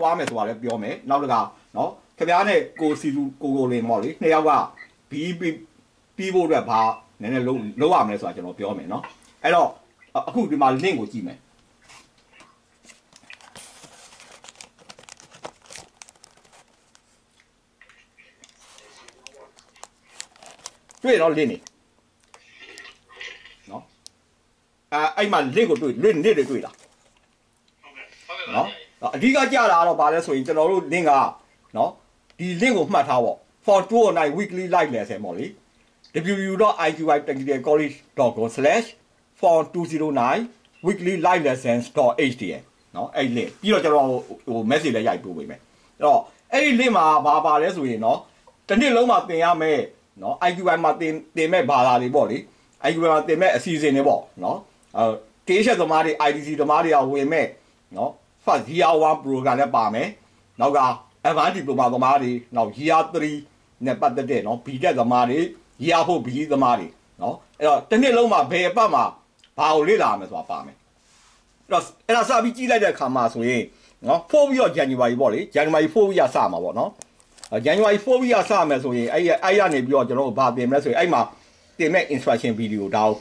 သွားမယ်ဆိုတာလည်းပြောမယ်နောက်တစ်ခါနော်ခင်ဗျားနဲ့ကိုစီလူကိုကိုလင်းပေါ့လေနှစ်ယောက်ကဘီပြီးပြီးဖို့အတွက်ဘာနည်းနည်းလုံးလုံးရမလဲဆိုတာကျွန်တော်ပြောမယ်နော်အဲ့တော့အခုဒီမှာ link ကိုကြည့်မယ်တွေ့တော့ link နေနော်အဲအဲ့မှာ link ကိုတွေ့ link နေတွေတွေ့လားဟုတ်ကဲ့ဟုတ်ကဲ့နော် အဓိကကြတာကတော့ဗာလဲဆိုရင်ကျွန်တော်တို့ link ကနော်ဒီ link ကိုမှတ်ထားပေါ့ for 209 weekly live lesson ပေါ့လေ www.iqitechnicalcollege.com/for209 weekly live lessons.htm နော်အဲ့ link ပြီးတော့ကျွန်တော်ဟို message လည်းရိုက်ပို့ပေးမယ်အဲ့တော့အဲ့ဒီ link မှာဘာပါလဲဆိုရင်နော်တစ်နှစ်လုံးမှာသင်ရမယ်နော် IQI မှာသင်သင်မဲ့ဘာသာတွေပေါ့လေ IQI မှာသင်မဲ့အစီအစဉ်တွေပေါ့နော်အဲတေးချက်သမားတွေ IDC သမားတွေကဝင်မဲ့နော် first year 1 program လည်းပါမယ်နောက်က advanced diploma သမားတွေနောက် year 3နဲ့ပတ်သက်တဲ့နော် BTech သမားတွေ year 4 BE သမားတွေနော်အဲ့တော့တစ်နှစ်လုံးမှာဘယ်အပတ်မှာဘာကိုလေ့လာရမလဲဆိုတာပါမယ်အဲ့တော့အဲ့ဒါစပြီးကြည့်လိုက်တဲ့အခါမှာဆိုရင်နော်4ပြီးတော့ January ပေါ့လေ January 4ပြီးရစမှာပေါ့နော် January 4ပြီးရစမယ်ဆိုရင်အဲ့အဲ့ရနေပြီးတော့ကျွန်တော်တို့ဗာတင်မယ်ဆိုရင်အဲ့မှာတင်မဲ့ instruction video ဒါကို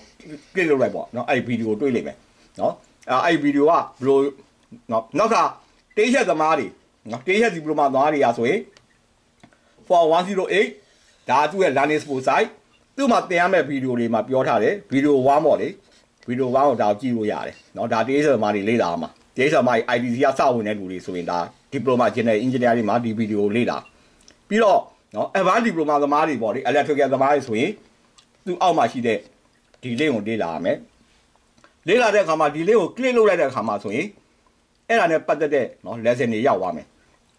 click လုပ်လိုက်ပေါ့နော်အဲ့ဒီ video ကိုတွေ့လိမ့်မယ်နော်အဲ့အဲ့ video ကဘယ်လို နော်နောက်ကတေးရက်သမားတွေနော်တေးရက်ဒီပလိုမာသားတွေရာဆိုရင်4108ဒါသူ့ရဲ့ learning sport site သူ့မှာသင်ရမယ့်ဗီဒီယိုတွေမှာပြောထားတယ်ဗီဒီယို1ပေါ့လေဗီဒီယို1ကိုဒါကြည့်လို့ရတယ်နော်ဒါတေးရက်သမားတွေလေ့လာမှာတေးရက်သမားတွေ IDC ကစဝင်တဲ့လူတွေဆိုရင်ဒါဒီပလိုမာ general engineer တွေမှာဒီဗီဒီယိုလေ့လာပြီးတော့နော် advanced diploma သမားတွေပေါ့လေ electrical သမားတွေဆိုရင်သူ့အောက်မှာရှိတဲ့ဒီလေးကိုလေ့လာရမယ်လေ့လာတဲ့အခါမှာဒီလေးကို click လုပ်လိုက်တဲ့အခါမှာဆိုရင် အဲ့ဒါနဲ့ပတ်သက်တဲ့နော် lesson တွေရောက်သွားမယ်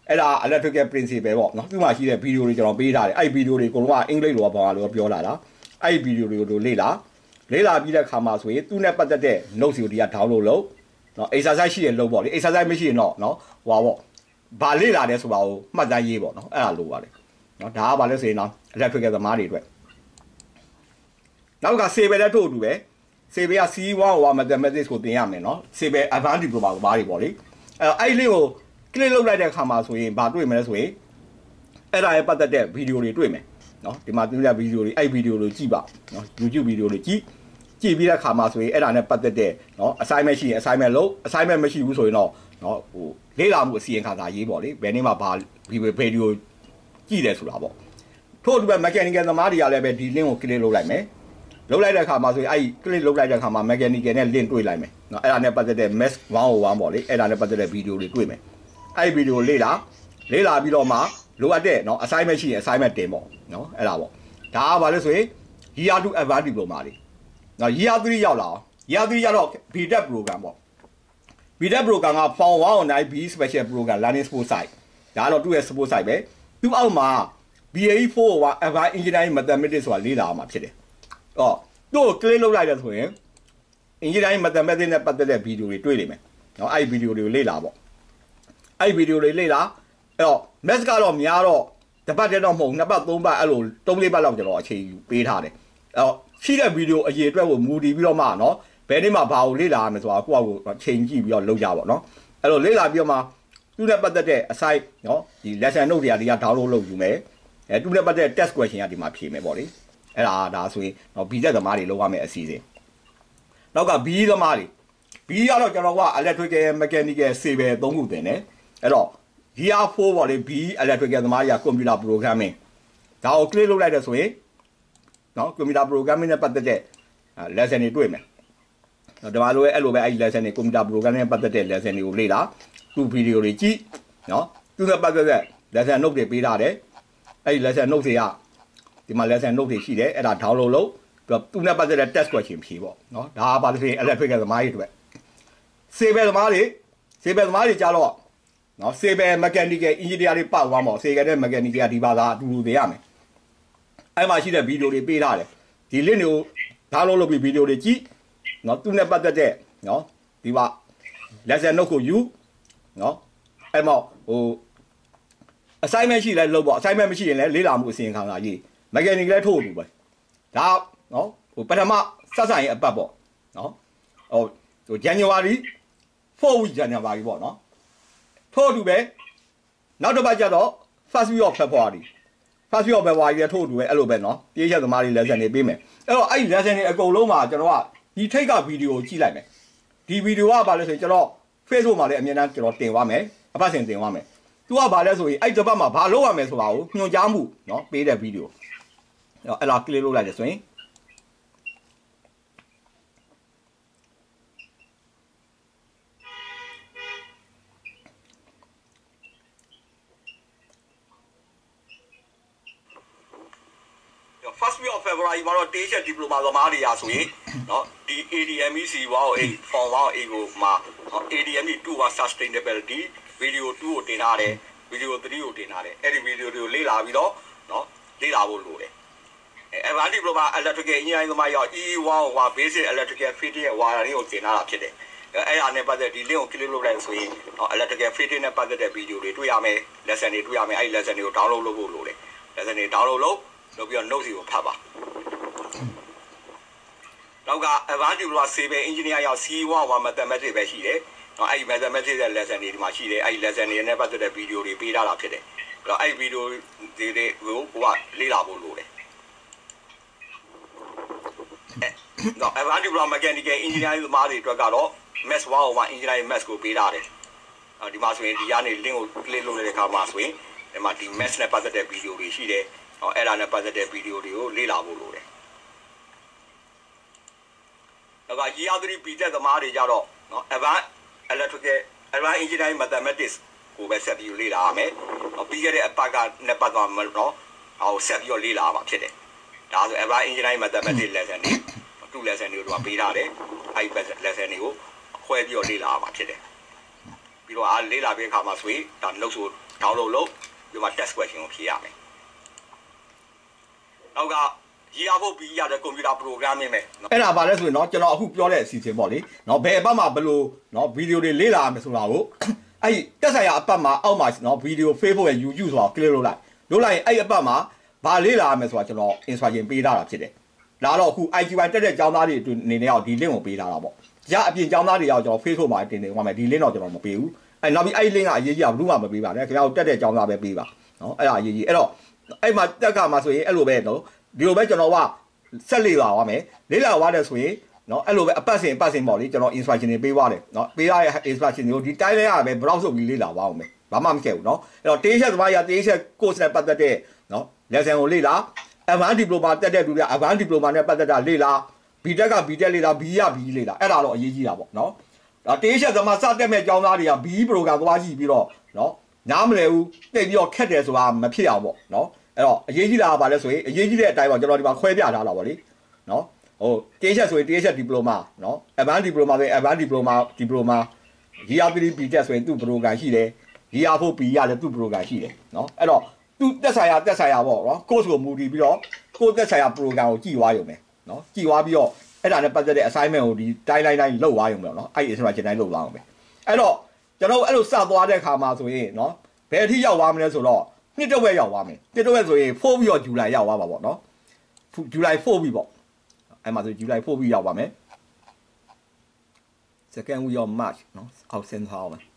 အဲ့ဒါ electrical principle ပေါ့နော်သူမှရှိတဲ့ video တွေကျွန်တော်ပေးထားတယ်အဲ့ video တွေအကုန်လုံးကအင်္ဂလိပ်လိုပါဘာလို့ပြောလာတာအဲ့ video တွေကိုလေ့လာလေ့လာပြီးတဲ့ခါမှာဆိုရင်သူနဲ့ပတ်သက်တဲ့ notes တွေကိုဒီက download လုပ်နော် exercise ရှိရင်လုပ်ပေါ့လေ exercise မရှိရင်တော့နော်ဟွာပေါ့ဘာလေ့လာလဲဆိုတာကိုမှတ်သားရေးပေါ့နော်အဲ့ဒါလိုပါတယ်နော်ဒါကဘာလဲဆိုရင်တော့ electrical သမားတွေအတွက်နောက်က save လည်းတို့အတူပဲ စေဘေက C1 ဟို mathematics ကိုသင်ရမယ်နော်စေဘေ advanced diploma ကိုဘာတွေပေါ့လေအဲအဲ့လေးကို click လုပ်လိုက်တဲ့အခါမှာဆိုရင်ဘာတွေ့မလဲဆိုရင်အဲ့ဒါရဲ့ပတ်သက်တဲ့ video တွေတွေ့မယ်နော်ဒီမှာသင်တဲ့ video တွေအဲ့ video တွေကြည့်ပါနော် YouTube video တွေကြည့်ကြည့်ပြီးတဲ့အခါမှာဆိုရင်အဲ့ဒါနဲ့ပတ်သက်တဲ့နော် assignment ရှိရင် assignment လုပ် assignment မရှိဘူးဆိုရင်တော့နော်ဟိုလေ့လာမှုအစီရင်ခံစာရေးပေါ့လေဘယ်နေ့မှဘာ video ကြည့်တယ်ဆိုတာပေါ့ထို့အတူပဲ mechanical သမားတွေကလည်းပဲဒီ link ကို click လုပ်လိုက်မယ် လုပ်လိုက်တဲ့အခါမှာဆိုရင်အဲ့ဒီ click လုပ်လိုက်တဲ့အခါမှာ mechanical နဲ့ link တွေ့လိုက်မယ်နော်အဲ့ဒါနဲ့ပတ်သက်တဲ့ mesh 101ပေါ့လေအဲ့ဒါနဲ့ပတ်သက်တဲ့ video တွေတွေ့မယ်အဲ့ဒီ video လေ့လာလေ့လာပြီးတော့မှလိုအပ်တဲ့နော် assignment ရှိရင် assignment တင်ပေါ့နော်အဲ့ဒါပေါ့ဒါကဘာလို့ဆိုရင် year 2 advanced diploma လေးနော် year 3ရောက်လာအောင် year 3ရောက်တော့ BTech program ပေါ့ BTech program က form 109 B special program learning support site ဒါကတော့သူ့ရဲ့ support site ပဲသူ့အောက်မှာ BAE 401 advanced engineering mathematics ဆိုတာလေ့လာအောင်မှာဖြစ်တယ် အော်တို့ကလေးလောက်လိုက်ရဆိုရင်အင်ဂျင်တိုင်း mathematics နဲ့ပတ်သက်တဲ့ဗီဒီယိုတွေတွေ့နေမယ်နော်အဲ့ဒီဗီဒီယိုတွေကိုလေ့လာပေါ့အဲ့ဒီဗီဒီယိုတွေလေ့လာအဲ့တော့ math ကတော့များတော့တပတ်တည်းတော့မဟုတ်နှစ်ပတ်သုံးပတ်အဲ့လိုသုံးလေးပတ်လောက်ကျွန်တော်အချိန်ယူပေးထားတယ်အဲ့တော့ရှိတဲ့ဗီဒီယိုအရေအတွက်ကိုမူတည်ပြီးတော့မှနော်ဘယ်နေ့မှဘာကိုလေ့လာရမလဲဆိုတာကိုယ့်အကိုချိန်ကြည့်ပြီးတော့လုပ်ကြပါတော့အဲ့တော့လေ့လာပြီးတော့မှသူ့နဲ့ပတ်သက်တဲ့အစိုက်နော်ဒီ lesson note တွေကဒီက download လုပ်ယူမယ်အဲသူ့နဲ့ပတ်သက်တဲ့ test question ကဒီမှာဖြေမယ်ပေါ့လေ အဲ့ဒါဒါဆိုရင်တော့ဘီတက်သမားတွေလောက်ရမယ့်အစီအစဉ်နောက်ကဘီသမားတွေဘီကတော့ကျွန်တော်က electrical mechanical saver သုံးခုသင်တယ်အဲ့တော့ gear 4ပေါ့လေဘီ electrical သမားတွေက computer programming ဒါကို click လုပ်လိုက်တဲ့ဆိုရင်နော် computer programming နဲ့ပတ်သက်တဲ့ lesson တွေတွေ့မယ်နော်ဒီမှာလိုအဲ့လိုပဲအဲ့ဒီ lesson တွေ computer programming နဲ့ပတ်သက်တဲ့ lesson တွေကိုလေ့လာသူ့ video တွေကြည့်နော်သူ့နဲ့ပတ်သက်တဲ့ lesson note တွေပေးထားတယ်အဲ့ဒီ lesson note တွေက ဒီမှာ lesson note တွေရှိတယ်အဲ့ဒါ download လုပ်ပြီးတော့သူနဲ့ပတ်သက်တဲ့ test question ဖြေပေါ့နော်ဒါကပါလို့ဆိုရင် electrical သမားတွေအတွက် civil သမားတွေ civil သမားတွေကြတော့နော် civil mechanical engineer တွေပတ်သွားမှာ civil နဲ့ mechanical ကဒီဘာသာအတူတူသိရမယ်အဲ့မှာရှိတဲ့ဗီဒီယိုတွေပေးထားတယ်ဒီ link တွေကို download လုပ်ပြီးဗီဒီယိုတွေကြည့်နော်သူနဲ့ပတ်သက်တဲ့နော်ဒီပါ lesson note ကိုယူနော်အဲ့မှာဟို assignment ရှိလဲလုပ်ပေါ့ assignment မရှိရင်လည်းလေ့လာမှုအစီရင်ခံစာရေး မကယ်နီကလည်းထို့လူပဲဒါနော်ဟိုပထမဆက်ဆိုင်ရဲ့အပတ်ပေါ့နော်ဟိုဟိုဇန်နဝါရီ4 week ဇန်နဝါရီပေါ့နော်ထို့အတူပဲနောက်တစ်ပတ်ကျတော့ first week of February first week of February ရထို့အတူပဲအဲ့လိုပဲနော်ပြေးချက်သမားတွေ lesson တွေပေးမယ်အဲ့တော့အဲ့ဒီ lesson တွေအကုန်လုံးမှာကျွန်တော်ကဒီထိတ်ကဗီဒီယိုကြည့်လိုက်မယ်ဒီဗီဒီယိုကဘာလဲဆိုရင်ကျွန်တော် Facebook မှာလည်းအမြဲတမ်းကျွန်တော်တင်သွားမယ်အပတ်စဉ်တင်သွားမယ် तू ကဘာလဲဆိုရင်အဲ့ဒီတစ်ပတ်မှာဘာလုပ်ရမယ်ဆိုတာကိုညွှန်ကြားမှုနော်ပေးတဲ့ဗီဒီယို အဲ့တော့အဲ့ဒါ click လုပ်လိုက်တယ်ဆိုရင် first week of February မှာတော့ day shift diploma သမားတွေရာဆိုရင်เนาะဒီ ADMEC 108 form 108ကိုမှာ ADME 2 sustainability video 2ကိုတင်ထားတယ် video 3ကိုတင်ထားတယ်အဲ့ဒီ video တွေကိုလေ့လာပြီးတော့เนาะလေ့လာဖို့လိုတယ်အဲ advanced diploma electrical engineering သမားရော EE1 ဟို basic electrical fitting ရဲ့ wiring ကိုတင်ထားတာဖြစ်တယ်အဲ့အဲ့အားနဲ့ပတ်သက်ဒီ link ကို click လုပ်လိုက်ဆိုရင် electrical fitting နဲ့ပတ်သက်တဲ့ video တွေတွေ့ရမယ် lesson တွေတွေ့ရမယ်အဲ့ဒီ lesson တွေကို download လုပ်ဖို့လိုတယ် lesson တွေ download လုပ်လုပ်ပြီးတော့ notes တွေကိုဖတ်ပါနောက်က advanced diploma civil engineer ရောက် C1 mathematics ပဲရှိတယ်။နော်အဲ့ဒီ mathematics ရဲ့ lesson တွေဒီမှာရှိတယ်။အဲ့ဒီ lesson တွေနဲ့ပတ်သက်တဲ့ video တွေပေးထားတာဖြစ်တယ်။အဲ့တော့အဲ့ဒီ video တွေတွေကိုကိုကလေ့လာဖို့လိုတယ်။နော် advanced diploma mechanical engineering သမားတွေအတွက်ကတော့ maths 101 engineering maths ကိုပေးထားတယ်။အော်ဒီမှာဆိုရင်ဒီကနေ link ကို click လုပ်တဲ့အခါမှာဆိုရင်ဒီမှာဒီ maths နဲ့ပတ်သက်တဲ့ video တွေရှိတယ်။နော်အဲ့ဒါနဲ့ပတ်သက်တဲ့ video တွေကိုလေ့လာဖို့လိုတယ်။နောက်က year 3 B တက်သမားတွေကြတော့နော် advanced electrical advanced engineering mathematics ကိုပဲဆက်ပြီးလေ့လာရမယ်။နော်ပြီးခဲ့တဲ့အပတ်ကနဲ့ပတ်သွားမှာနော်ဟောဆက်ပြီးတော့လေ့လာရမှာဖြစ်တယ်။ ဒါဆို advanced engineering mathematics lesson တွေတူ lesson တွေကိုတော့ပေးထားတယ်။အဲ့ဒီ lesson တွေကိုခွဲပြီးတော့လေ့လာရမှာဖြစ်တယ်။ပြီးတော့အားလေ့လာပြီးအခါမှာဆိုရင်ဒါလုပ်ဆို download လုပ်ပြီးမှ test question ကိုဖြေရမယ်။နောက်ကရေးရဖို့ပြီးရတဲ့ကွန်ပျူတာ programming ပဲအဲ့ဒါပါလဲဆိုရင်เนาะကျွန်တော်အခုပြောတဲ့အစီအစဉ်ပေါ့လေเนาะဘယ်အပတ်မှာဘယ်လိုเนาะဗီဒီယိုတွေလေ့လာရမယ်ဆိုတာကိုအဲ့တက်ဆိုင်ရာအပတ်မှာအောက်မှာเนาะဗီဒီယို Facebook ရဲ့ YouTube ဆိုတာ click လုပ်လိုက်လုပ်လိုက်ရင်အဲ့အပတ်မှာ ဘာလေ့လာရမယ်ဆိုတာကျွန်တော် instruction ပေးထားတာဖြစ်တယ်လာတော့အခု IGY တက်တဲ့ကျောင်းသားတွေအနေနဲ့တော့ဒီ link ကိုပေးထားတာပေါ့ကြအပြင်ကျောင်းသားတွေရောက်ကျွန်တော် Facebook မှာတင်တင်ဟောမယ်ဒီ link တော့ကျွန်တော်မပေးဘူးအဲနောက်ပြီးအဲ့ link ကအရေးကြီးတာဘလို့မှမပေးပါနဲ့ခင်ဗျားတို့တက်တဲ့ကျောင်းသားပဲပေးပါနော်အဲ့ဒါအရေးကြီးအဲ့တော့အဲ့မှာတက်ကမှာဆိုရင်အဲ့လိုပဲနော်ဒီလိုပဲကျွန်တော်ကဆက်လေ့လာရမယ်လေ့လာရတဲ့ဆိုရင်နော်အဲ့လိုပဲအပတ်စဉ်အပတ်စဉ်ပေါ့လေကျွန်တော် instruction တွေပေးပါတယ်နော်ပေးရတဲ့ instruction တွေကိုဒီ time လေးရပဲ browse လုပ်ပြီးလေ့လာပါအောင်မယ်ဘာမှမကျဘူးနော်အဲ့တော့တေးချက်သမားရတေးချက် course နဲ့ပတ်သက်တဲ့နော် လက်ဆန်ကိုလေ့လာ advanced diploma တက်တဲ့လူတွေက advanced diploma နဲ့ပတ်သက်တာလေ့လာ BTech က BTech လေ့လာ BE က BE လေ့လာအဲ့ဒါတော့အရေးကြီးတာပေါ့နော်ဒါတေးချက်သမားစတက်မဲ့ကျောင်းသားတွေက BE program သွားကြည့်ပြီးတော့နော်နားမလည်ဘူးတိတ်ပြီးတော့ခက်တယ်ဆိုတာမဖြစ်အောင်ပေါ့နော်အဲ့တော့အရေးကြီးတာကဘာလဲဆိုရင်အရေးကြီးတဲ့အတိုင်းပါကျွန်တော်ဒီမှာခွဲပြထားတာပါဗောလေနော်ဟိုတေးချက်ဆိုရင်တေးချက် diploma နော် advanced diploma ဆိုရင် advanced diploma diploma year 3 BTech ဆိုရင်သူ့ program ရှိတယ် year 4 BE ကလည်းသူ့ program ရှိတယ်နော်အဲ့တော့ သူတက်ဆိုင်ရာတက်ဆိုင်ရာပေါ့နော် course ကိုမူတည်ပြီးတော့ကိုတက်ဆိုင်ရာ program ကိုကြည့်သွားရုံပဲနော်ကြည့်သွားပြီးတော့အဲ့ဒါနဲ့ပတ်သက်တဲ့ assignment ကိုဒီ တိုင်းတိုင်းတိုင်းလုပ်သွားရုံပဲနော်အဲ့ဒီ instruction တိုင်းလုပ်သွားအောင်ပဲအဲ့တော့ကျွန်တော်အဲ့လိုစသွားတဲ့ခါမှာဆိုရင်နော်ဘယ်အထိရောက်သွားမလဲဆိုတော့နှစ်တော့ပဲရောက်သွားမယ်နှစ်တော့ပဲဆိုရင်4ပြီးတော့ဇူလိုင်ရောက်သွားပါပေါ့နော်ဇူလိုင်4ပြီးပေါ့အဲ့မှာဆိုဇူလိုင်4ပြီးရောက်ပါမယ် second week of march နော်အောက်ဆင်းထားအောင်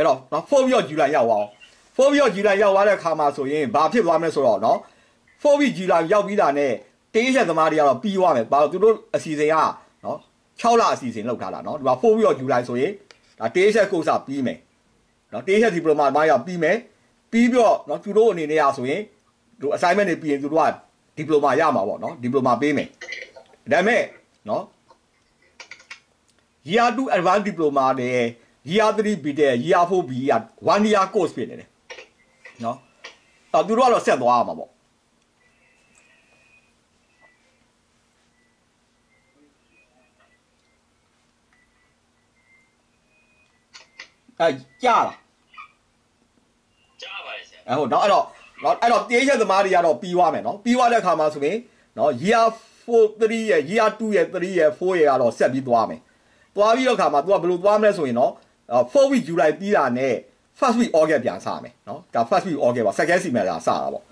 အဲ့တော့နော်4ပြီးတော့ဇူလိုင်ရောက်သွားအောင်4ပြီးတော့ဇူလိုင်ရောက်သွားတဲ့ခါမှာဆိုရင်ဘာဖြစ်သွားမလဲဆိုတော့နော်4ပြီးဇူလိုင်ရောက်ပြီးတာနဲ့တေးချက်သမားတွေကတော့ပြီးသွားမယ်ဘာလို့သူတို့အစီအစဉ်ကနော်6လအစီအစဉ်လောက်ထားတာနော်ဒီမှာ4ပြီးတော့ဇူလိုင်ဆိုရင်ဒါတေးချက်ကိုစပြီးမယ်နော်တေးချက်ဒီပလိုမာမာရပြီးမယ်ပြီးပြီးတော့နော်သူတို့အနေနဲ့ရဆိုရင်သူ assignment တွေပြီးရင်သူတို့ကဒီပလိုမာရမှာပေါ့နော်ဒီပလိုမာပေးမယ်ဒါပေမဲ့နော် year 2 advanced diploma နဲ့ year 3 B တဲ့ year 4 B က1 year course ဖြစ်နေတယ်နော်အော်သူတို့ကတော့ဆက်သွားရမှာပေါ့အဲကြာလားကြားပါရဲ့ဆရာအဲဟုတ်နော်အဲ့တော့နော်အဲ့တော့တေးချက်သမားတွေကတော့ပြီးသွားမယ်နော်ပြီးသွားတဲ့အခါမှာဆိုရင်နော် year 4 3ရဲ့ year 2ရဲ့3ရဲ့4ရဲ့ကတော့ဆက်ပြီးသွားမယ်သွားပြီးတော့အခါမှာ तू ကဘယ်လိုသွားမလဲဆိုရင်နော် 4 week July ပြီးတာနဲ့ first week August ပြန်စမယ်နော်ဒါ first week August ပါ second semester စတာပေါ့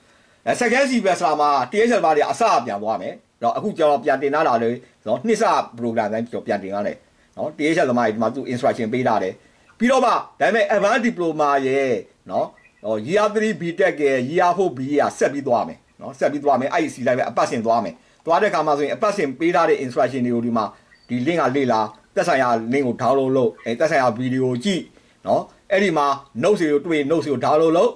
အဲ second semester မှာ THL ဘာတွေအစပြန်သွားမယ်နော်အခုကျွန်တော်ပြန်တင်လာတာလေနော်နှစ်စ program တိုင်းကျွန်တော်ပြန်တင်ရတယ်နော် THL သမားတွေဒီမှာသူ instruction ပေးတာတယ်ပြီးတော့မှဒါပေမဲ့ advanced diploma ရဲ့နော်ဟို year 3 BTech ရဲ့ year 4 B ရဆက်ပြီးသွားမယ်နော်ဆက်ပြီးသွားမယ်အဲ့ဒီစီလိုက်ပဲအပတ်စဉ်သွားမယ်သွားတဲ့အခါမှာဆိုရင်အပတ်စဉ်ပေးထားတဲ့ instruction တွေကိုဒီမှာဒီ link ကလေ့လာ သက်ဆိုင်ရာ link ကို download လုပ်အဲသက်ဆိုင်ရာ video ကိုကြည့်နော်အဲ့ဒီမှာ notes တွေကိုတွေ့ notes တွေကို download လုပ်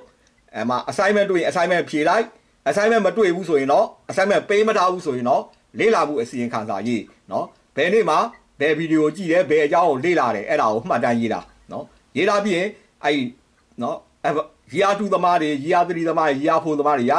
အဲမှာ assignment တွေ့ရင် assignment ဖြေလိုက် assignment မတွေ့ဘူးဆိုရင်တော့ assignment ပေးမထားဘူးဆိုရင်တော့လေ့လာမှုအစီရင်ခံစာရေးနော်ဘယ်နေ့မှာဘယ် video ကြည့်တယ်ဘယ်အကြောင်းကိုလေ့လာတယ်အဲ့ဒါကိုမှတ်တမ်းရေးတာနော်ရေးတာပြီးရင်အဲ့နော် year 2သမားတွေ year 3သမားတွေ year 4သမားတွေက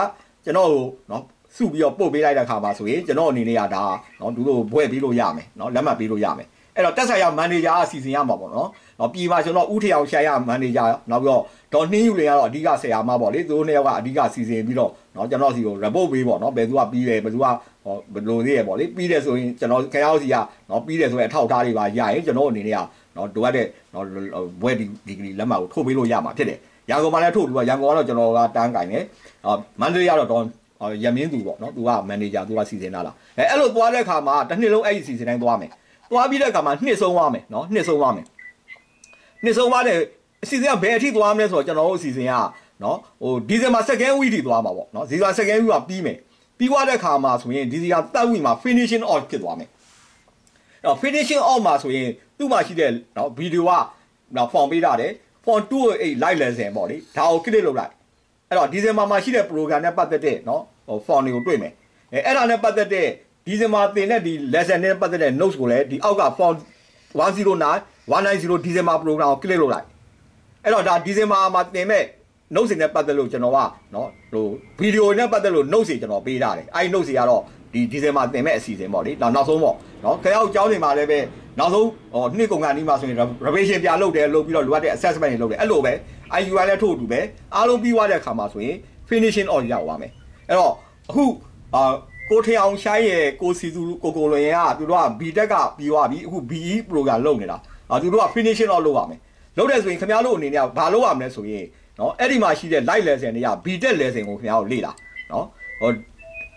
ကျွန်တော်ကိုနော်စုပြီးတော့ပို့ပေးလိုက်တဲ့ခါမှာဆိုရင်ကျွန်တော်အနေနဲ့ကဒါနော်သူတို့ဘွဲ့ပေးလို့ရမယ်နော်လက်မှတ်ပေးလို့ရမယ် အဲ့တော့တက်ဆိုင်ရမန်နေဂျာအစီအစဉ်ရမှာပေါ့နော်။တော့ပြည်ပါကျွန်တော်ဥထေအောင်ရှာရမန်နေဂျာနောက်ပြီးတော့ဒေါ်နှင်းယူလင်ကတော့အဓိကဆရာမပေါ့လေသူတို့နှစ်ယောက်ကအဓိကစီစဉ်ပြီးတော့နော်ကျွန်တော်စီကို report ပေးပေါ့နော်ဘယ်သူကပြီးတယ်ဘယ်သူကဟောဘယ်လိုသေးရပေါ့လေပြီးတယ်ဆိုရင်ကျွန်တော်ခင်ဗျားတို့စီကနော်ပြီးတယ်ဆိုရင်အထောက်အထားတွေပါရရင်ကျွန်တော်အနေနဲ့ကနော်လိုအပ်တဲ့နော်ဘွဲ့ဒီဒီဂရီလက်မှတ်ကိုထုတ်ပေးလို့ရမှာဖြစ်တယ်။ရန်ကုန်မှာလည်းထုတ်လို့ရန်ကုန်ကတော့ကျွန်တော်ကတန်းကင်တယ်။အော်မန္တလေးကတော့တော့ရမင်းသူပေါ့နော်သူကမန်နေဂျာသူကစီစဉ်တာလားအဲအဲ့လိုသွားတဲ့အခါမှာတစ်နှစ်လုံးအဲ့ဒီစီစဉ်တိုင်းသွားမယ် သွားပြီးတဲ့အခါမှာနှစ်ဆုံးသွားမယ်နော်နှစ်ဆုံးသွားမယ်နှစ်ဆုံးသွားတဲ့အစီအစဉ်ကဘယ်အထိသွားမလဲဆိုတော့ကျွန်တော်တို့အစီအစဉ်ကနော်ဟိုဒီဇင်ဘာ second week ထိသွားမှာပေါ့နော်ဒီဇင်ဘာ second week ကပြီးမယ်ပြီးသွားတဲ့အခါမှာဆိုရင်ဒီဇင်ဘာ third week မှာ finishing off ဖြစ်သွားမယ်အဲ့တော့ finishing off မှာဆိုရင်သူ့မှာရှိတဲ့နော်ဗီဒီယိုကနော် form ပေးထားတယ် form 208 live lesson ပေါ့လေဒါကို click လုပ်လိုက်အဲ့တော့ဒီဇင်ဘာမှာရှိတဲ့ program နဲ့ပတ်သက်တဲ့နော်ဟို form တွေကိုတွေ့မယ်အဲအဲ့ဒါနဲ့ပတ်သက်တဲ့ ဒီဇင်ဘာသင်တဲ့ဒီ lesson နဲ့ပတ်သက်တဲ့ notes ကိုလည်းဒီအောက်က form 109 190ဒီဇင်ဘာ program ကို click လုပ်လိုက်အဲ့တော့ဒါဒီဇင်ဘာမှာသင်မဲ့ notes တွေနဲ့ပတ်သက်လို့ကျွန်တော်ကနော်ဟိုဗီဒီယိုနဲ့ပတ်သက်လို့ notes တွေကျွန်တော်ပေးထားတယ်အဲ့ဒီ notes တွေကတော့ဒီဒီဇင်ဘာသင်မဲ့အစီအစဉ်ပေါ့လေနောက်နောက်ဆုံးပေါ့နော်ခင်ဗျားတို့ကျောင်းတွေမှာလည်းပဲနောက်ဆုံးဟောနှစ်ကုန်ကနီးမှာဆိုရင် revision ပြလုပ်တယ်လုပ်ပြီးတော့လိုအပ်တဲ့ assessment တွေလုပ်တယ်အဲ့လိုပဲ IUI လည်းထို့အတူပဲအားလုံးပြီးသွားတဲ့အခါမှာဆိုရင် finishing off ရောက်သွားမယ်အဲ့တော့အခုအာ ကိုထင်အောင်ရှိုင်းရဲ့ကိုစီသူကိုကိုလွင်ကသူတို့က B တက်ကပြီးသွားပြီအခု BE program လုပ်နေတာအာသူတို့က finishing off လုပ်ရမယ်လုပ်တယ်ဆိုရင်ခင်ဗျားတို့အနေနဲ့ဘာလုပ်ရမလဲဆိုရင်နော်အဲ့ဒီမှာရှိတဲ့ light lesson တွေက B တက် lesson ကိုခင်ဗျားတို့လေ့လာနော်ဟို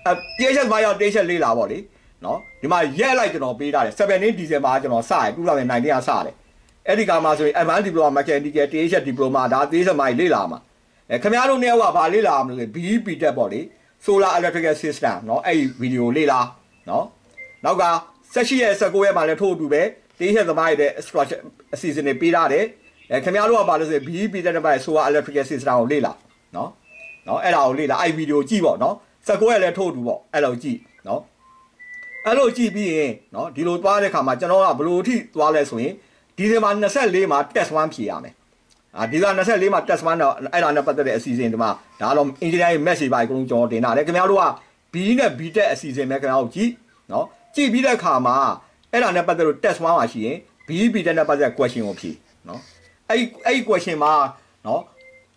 အ THS ဘာရောက် THS လေ့လာပေါ့လေနော်ဒီမှာရက်လိုက်ကျွန်တော်ပေးထားတယ်17 December ကျွန်တော်စရ2019ကစရတယ်အဲ့ဒီကမှဆိုရင် Advanced Diploma Mechanical THS Diploma ဒါသေးစမိုင်းလေ့လာမှာအဲခင်ဗျားတို့နှစ်ယောက်ကဘာလေ့လာမလို့ BEP တက်ပေါ့လေ Solar Electrical System เนาะအဲ့ဒီဗီဒီယိုလေ့လာเนาะနောက်က16ရက်19ရက်မှာလည်းထို့အတူပဲတေးရက်သမားရဲ့ structure အစီအစဉ်တွေပေးထားတယ်အဲခင်ဗျားတို့ကဘာလို့ဆို BEP တက်တဲ့ဘက် Solar Electrical System ကိုလေ့လာเนาะเนาะအဲ့ဒါကိုလေ့လာအဲ့ဗီဒီယိုကြည့်ပေါ့เนาะ19ရက်လည်းထို့အတူပေါ့အဲ့လိုကြည့်เนาะအဲ့လိုကြည့်ပြီးရင်เนาะဒီလိုသွားတဲ့ခါမှာကျွန်တော်ကဘယ်လိုအထိသွားလဲဆိုရင်ဒီဇင်ဘာ24မှာ test 1ဖြေရမယ်အာ ဒီက24မှာ test 1တော့အဲ့ဒါနဲ့ပတ်သက်တဲ့အစီအစဉ်ဒီမှာဒါတော့ engineering message ပါအကုန်လုံးကျွန်တော်တင်တာလေခင်ဗျားတို့က B နဲ့ B တက်အစီအစဉ်ပဲခင်ဗျားတို့ကြည့်နော်ကြည့်ပြီးတဲ့အခါမှာအဲ့ဒါနဲ့ပတ်သက်လို့ test 1မှာရှိရင် B B တက်နဲ့ပတ်သက် question ကိုဖြေနော်အဲ့အဲ့ question မှာနော်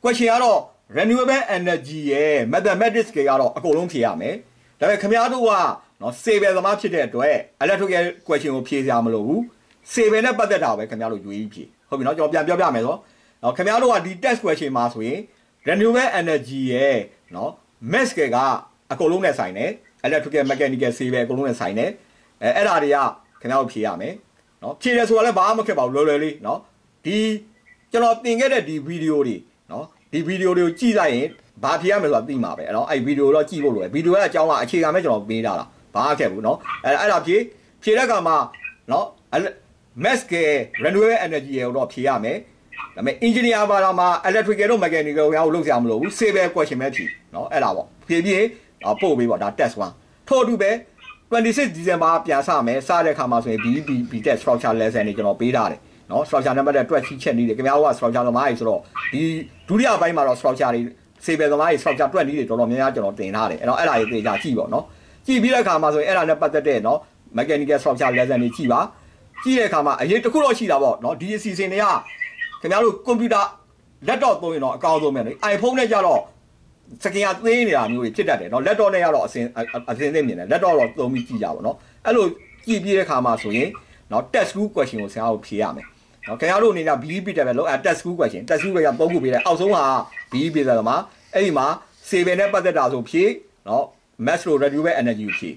question ကတော့ renewable energy ရဲ့ mathematics တွေကတော့အကုန်လုံးဖြေရမယ်ဒါပေမဲ့ခင်ဗျားတို့ကနော် save သမားဖြစ်တဲ့အတွက် electrical question ကိုဖြေစရာမလိုဘူး save နဲ့ပတ်သက်တာပဲခင်ဗျားတို့ယူပြီးဖြေဟုတ်ပြီနော်ကျွန်တော်ပြန်ပြောပြမယ်ဆို နော်ခင်ဗျားတို့ကဒီ test question မှာဆိုရင် renewable energy ရဲ့နော် mass ကအကုန်လုံးနဲ့ဆိုင်တယ် electrical mechanical civil အကုန်လုံးနဲ့ဆိုင်တယ်အဲအဲ့ဒါတွေကခင်ဗျားတို့ဖြေရမယ်နော်ဖြေတယ်ဆိုတာလည်းဘာမှမခက်ပါဘူးလွယ်လွယ်လေးနော်ဒီကျွန်တော်တင်ခဲ့တဲ့ဒီဗီဒီယိုတွေနော်ဒီဗီဒီယိုတွေကိုကြည့်လိုက်ရင်ဘာဖြေရမလဲဆိုတာသိမှာပဲအဲ့တော့အဲ့ဗီဒီယိုတော့ကြည့်ဖို့လိုတယ်ဗီဒီယိုကအကြောင်းကအခြေခံမဲ့ကျွန်တော်ပေးတာလားဘာမှခက်ဘူးနော်အဲ့အဲ့ဒါဖြေဖြေတဲ့အခါမှာနော် mass က renewable energy ကိုတော့ဖြေရမယ် ဒါပေမဲ့ engineer ဘာသာမှာ electrical တို့ mechanical တို့ရောလုပ်စရာမလိုဘူး civil question ပဲဖြေနော်အဲ့ဒါပေါ့ဖြေပြီးပို့ပေးပေါ့ဒါ test 1ထို့အတူပဲ26 December ပြန်စမယ်စတဲ့ခါမှာဆိုရင် BB B test structure lesson တွေကျွန်တော်ပေးထားတယ်နော် structure နံပါတ်တဲ့ track sheet ချက်နည်းတွေခင်ဗျားတို့က structure သမားကြီးဆိုတော့ဒီဒုတိယပိုင်းမှာတော့ structure တွေ civil သမားကြီး structure တွက်နည်းတွေတော်တော်များများကျွန်တော်တင်ထားတယ်အဲ့တော့အဲ့ဒါတွေသေချာကြည့်ပေါ့နော်ကြည့်ပြီးတဲ့ခါမှာဆိုရင်အဲ့ဒါနဲ့ပတ်သက်တဲ့နော် mechanical structure lesson တွေကြည့်ပါကြည့်တဲ့အခါမှာအရေးတစ်ခုတော့ရှိတာပေါ့နော်ဒီအစီအစဉ်တွေက ခင်ဗျားတို့ကွန်ပျူတာ laptop သုံးရင်တော့အကောင်းဆုံးပဲလေ iPhone နဲ့ကြတော့စကင်ကသေးနေတာမျိုးတွေဖြစ်တတ်တယ်เนาะ laptop နဲ့ကတော့အစင်အစင်သိမြင်တယ် laptop တော့သုံးပြီးကြည့်ကြပါเนาะအဲ့လိုကြည့်ပြီးတဲ့အခါမှာဆိုရင်เนาะ test school question ကိုဆရာတို့ဖြေရမယ် နော်ခင်ဗျားတို့အနေနဲ့ BEP တက်ပဲလို့အဲ test school question test school question ပုံခုပေးတယ်အောက်ဆုံးဟာ BEP ဆိုတော့မှာအဲ့ဒီမှာ saving နဲ့ပတ်သက်တာဆိုဖြည့်နော် mass flow renewable energy ကိုဖြည့်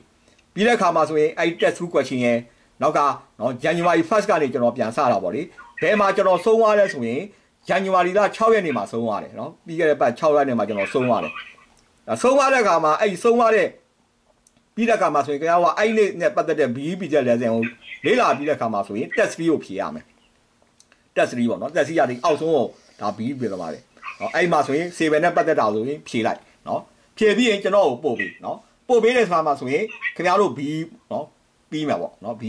ပြီးတဲ့အခါမှာဆိုရင်အဲ့ test school question ရဲ့နောက်ကနော် January 1st ကနေကျွန်တော်ပြန်စတာပေါ့လေ ဘယ်မှာကျွန်တော်ဆုံးသွားလဲဆိုရင် January လ6ရက်နေ့မှာဆုံးသွားတယ်နော်ပြီးခဲ့တဲ့ပတ်6ရက်နေ့မှာကျွန်တော်ဆုံးသွားတယ်ဒါဆုံးသွားတဲ့အခါမှာအဲ့ဒီဆုံးသွားတဲ့ပြီးတဲ့အခါမှာဆိုရင်ခင်ဗျားကအဲ့ဒီနဲ့ပတ်သက်တဲ့ BEP ချက်လဲစင်ကိုလေးလာပြီးတဲ့အခါမှာဆိုရင် test free ကိုဖြည့်ရမယ် test 3ပေါ့နော် test 3ရတယ်အောက်ဆုံးကိုဒါ B ပြသွားပါတယ်နော်အဲ့မှာဆိုရင် save နဲ့ပတ်သက်တာဆိုရင်ဖြည့်လိုက်နော်ဖြည့်ပြီးရင်ကျွန်တော်ကိုပို့ပြီးနော်ပို့ပေးတဲ့ဆိုတာမှာဆိုရင်ခင်ဗျားတို့ B နော်ပြီးမှာပေါ့နော် B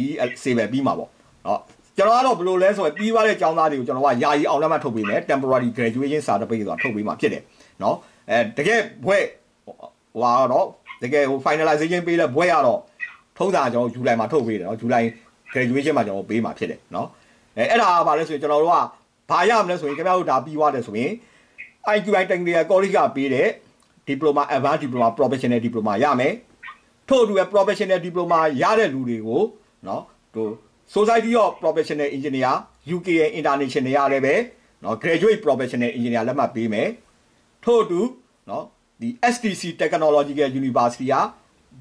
save ပြီးမှာပေါ့နော် ကျွန်တော်ကတော့ဘယ်လိုလဲဆိုရင်ပြီးသွားတဲ့ကျောင်းသားတွေကိုကျွန်တော်ကယာယီအောင်လက်မှတ်ထုတ်ပေးမယ် temporary graduation certificate ဆိုတာထုတ်ပေးမှာဖြစ်တယ်နော်အဲတကယ်ဘွဲ့ဟိုဟာတော့တကယ်ဟို finalization ပေးတဲ့ဘွဲ့ရတော့ထုံးစံကျွန်တော်ဇူလိုင်မှာထုတ်ပေးတယ်နော်ဇူလိုင် graduation မှာကျွန်တော်ပေးမှာဖြစ်တယ်နော်အဲအဲ့ဒါကဘာလဲဆိုရင်ကျွန်တော်တို့ကဘာရမလဲဆိုရင်ခင်ဗျားတို့ဒါပြီးသွားတယ်ဆိုရင် IQI Technical College ကပေးတဲ့ Diploma Advanced Diploma Professional Diploma ရမယ်ထို့အတူပဲ Professional Diploma ရတဲ့လူတွေကိုနော်ဟို Society of Professional Engineer UK International ရလည်းပဲနော် Graduate Professional Engineer လက်မှတ်ပေးမယ်ထို့အတူနော်ဒီ STC Technological University က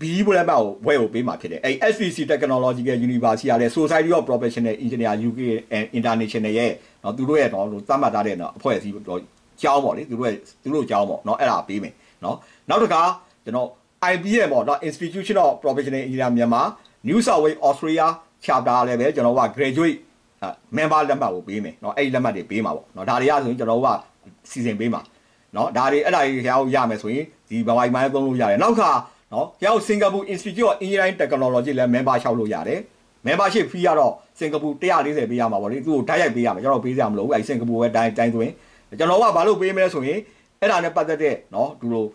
B ဘလက်မှတ်ကိုဘွဲကိုပေးမှာဖြစ်တယ်အဲ့ STC Technological University ကလည်း Society of Professional Engineer UK and International ရဲ့နော်သူတို့ရဲ့တော့သတ်မှတ်ထားတဲ့နော်အဖွဲ့အစည်းတော့ကျောင်းပေါ့လေသူတို့ရဲ့သူတို့ကျောင်းပေါ့နော်အဲ့ဒါပေးမယ်နော်နောက်တစ်ခါကျွန်တော် IBM ပေါ့နော် Institution of Professional Engineer မြန်မာ New South Wales Australia chapter လည်းပဲကျွန်တော်က graduate member လက်မှတ်ကိုပေးမယ်เนาะအဲ့ဒီလက်မှတ်တွေပေးမှာပေါ့เนาะဒါတွေကဆိုရင်ကျွန်တော်ကစီစဉ်ပေးမှာเนาะဒါတွေအဲ့ဒါတွေခရောက်ရမယ်ဆိုရင်ဒီဘဝိုင်မိုင်းသုံးလို့ရတယ်နောက်ခါเนาะခရောက်စင်ကာပူ Institute of Engineering Technology လည်း member လျှောက်လို့ရတယ် membership fee ကတော့စင်ကာပူ140ပေးရမှာပေါ့လေသူ့ကိုတိုက်ရိုက်ပေးရမှာကျွန်တော်ပေးစရာမလိုဘူးအဲ့စင်ကာပူပဲတိုင်းတိုင်းဆိုရင်ကျွန်တော်ကဘာလို့ပေးမလဲဆိုရင်အဲ့ဒါနဲ့ပတ်သက်တဲ့เนาะဒီလို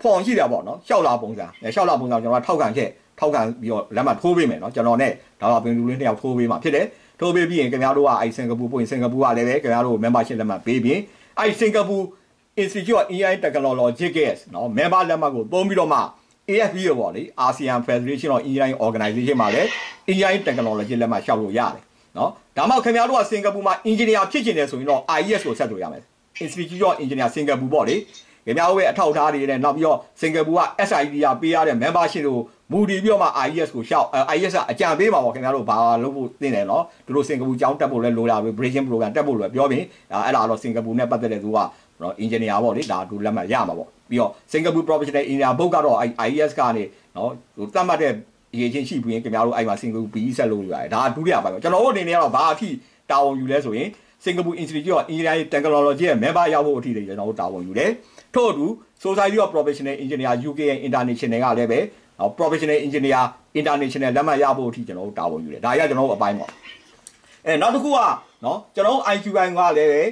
ဖော်ရှိတာပေါ့နော်ရှောက်လာပုံစံရှောက်လာပုံစံကျွန်တော်ကထောက်ခံချက် ထောက်ခံပြီးတော့လက်မှတ်ထိုးပေးမယ်နော်ကျွန်တော်နဲ့ဒါတော့ပင်လူလေးနှစ်ယောက်ထိုးပေးမှာဖြစ်တယ်ထိုးပေးပြီးရင်ခင်ဗျားတို့ကအဲစင်ကာပူပို့ရင်စင်ကာပူကလည်းပဲခင်ဗျားတို့ membership လက်မှတ်ပေးပြီးအဲစင်ကာပူ Institute of AI Technology gas နော် member လက်မှတ်ကိုသုံးပြီးတော့မှ AFP ရောပေါ့လေ ASEAN Federation of Engineering Organization မှာလည်း AI Technology လက်မှတ်ရှောက်လို့ရတယ်နော်ဒါမှခင်ဗျားတို့ကစင်ကာပူမှာ engineer ဖြစ်ကျင်တယ်ဆိုရင်တော့ IES ကိုဆက်သွယ်ရမယ် Institute of Engineer စင်ကာပူပေါ့လေခင်ဗျားတို့ရဲ့အထောက်အထားတွေနဲ့နောက်ပြီးတော့စင်ကာပူက SID ကပေးရတဲ့ membership ကို မူတည်ပြီးတော့မှ IES ကိုရှောက် IES ကအကြံပေးမှာပေါ့ခင်ဗျားတို့ဘာလုပ်ဖို့သိတယ်နော်သူတို့စင်ကာပူကျောင်းတက်ဖို့လဲလိုတာပဲ bridging program တက်ဖို့လိုပြောပြီးအဲ့ဒါတော့စင်ကာပူနဲ့ပတ်သက်တဲ့သူကနော် engineer ပေါ့လေဒါသူလက်မှတ်ရမှာပေါ့ပြီးတော့စင်ကာပူ professional engineer ဘုတ်ကတော့ IES ကနေနော်ဟိုသတ်မှတ်တဲ့ရေချင်းရှိပြီးရင်ခင်ဗျားတို့အဲ့မှာစင်ကာပူ BE ဆက်လို့ရတယ်ဒါဒုတိယပိုင်းပေါ့ကျွန်တော်တို့အနေနဲ့ကတော့ဘာအဖြစ်တာဝန်ယူလဲဆိုရင်စင်ကာပူ Institute of Engineering Technology ရဲ့ member ရောက်ဖို့အထိတွေကျွန်တော်တို့တာဝန်ယူတယ်ထို့အတူ Society of Professional Engineer UK ရဲ့ International ကလည်းပဲ Professional Engineer International လက်မှတ်ရဖို့အထိကျွန်တော်တို့တာဝန်ယူတယ်ဒါရကျွန်တော်တို့အပိုင်းပေါ့အဲနောက်တစ်ခုကနော်ကျွန်တော်တို့ IQI ကလည်း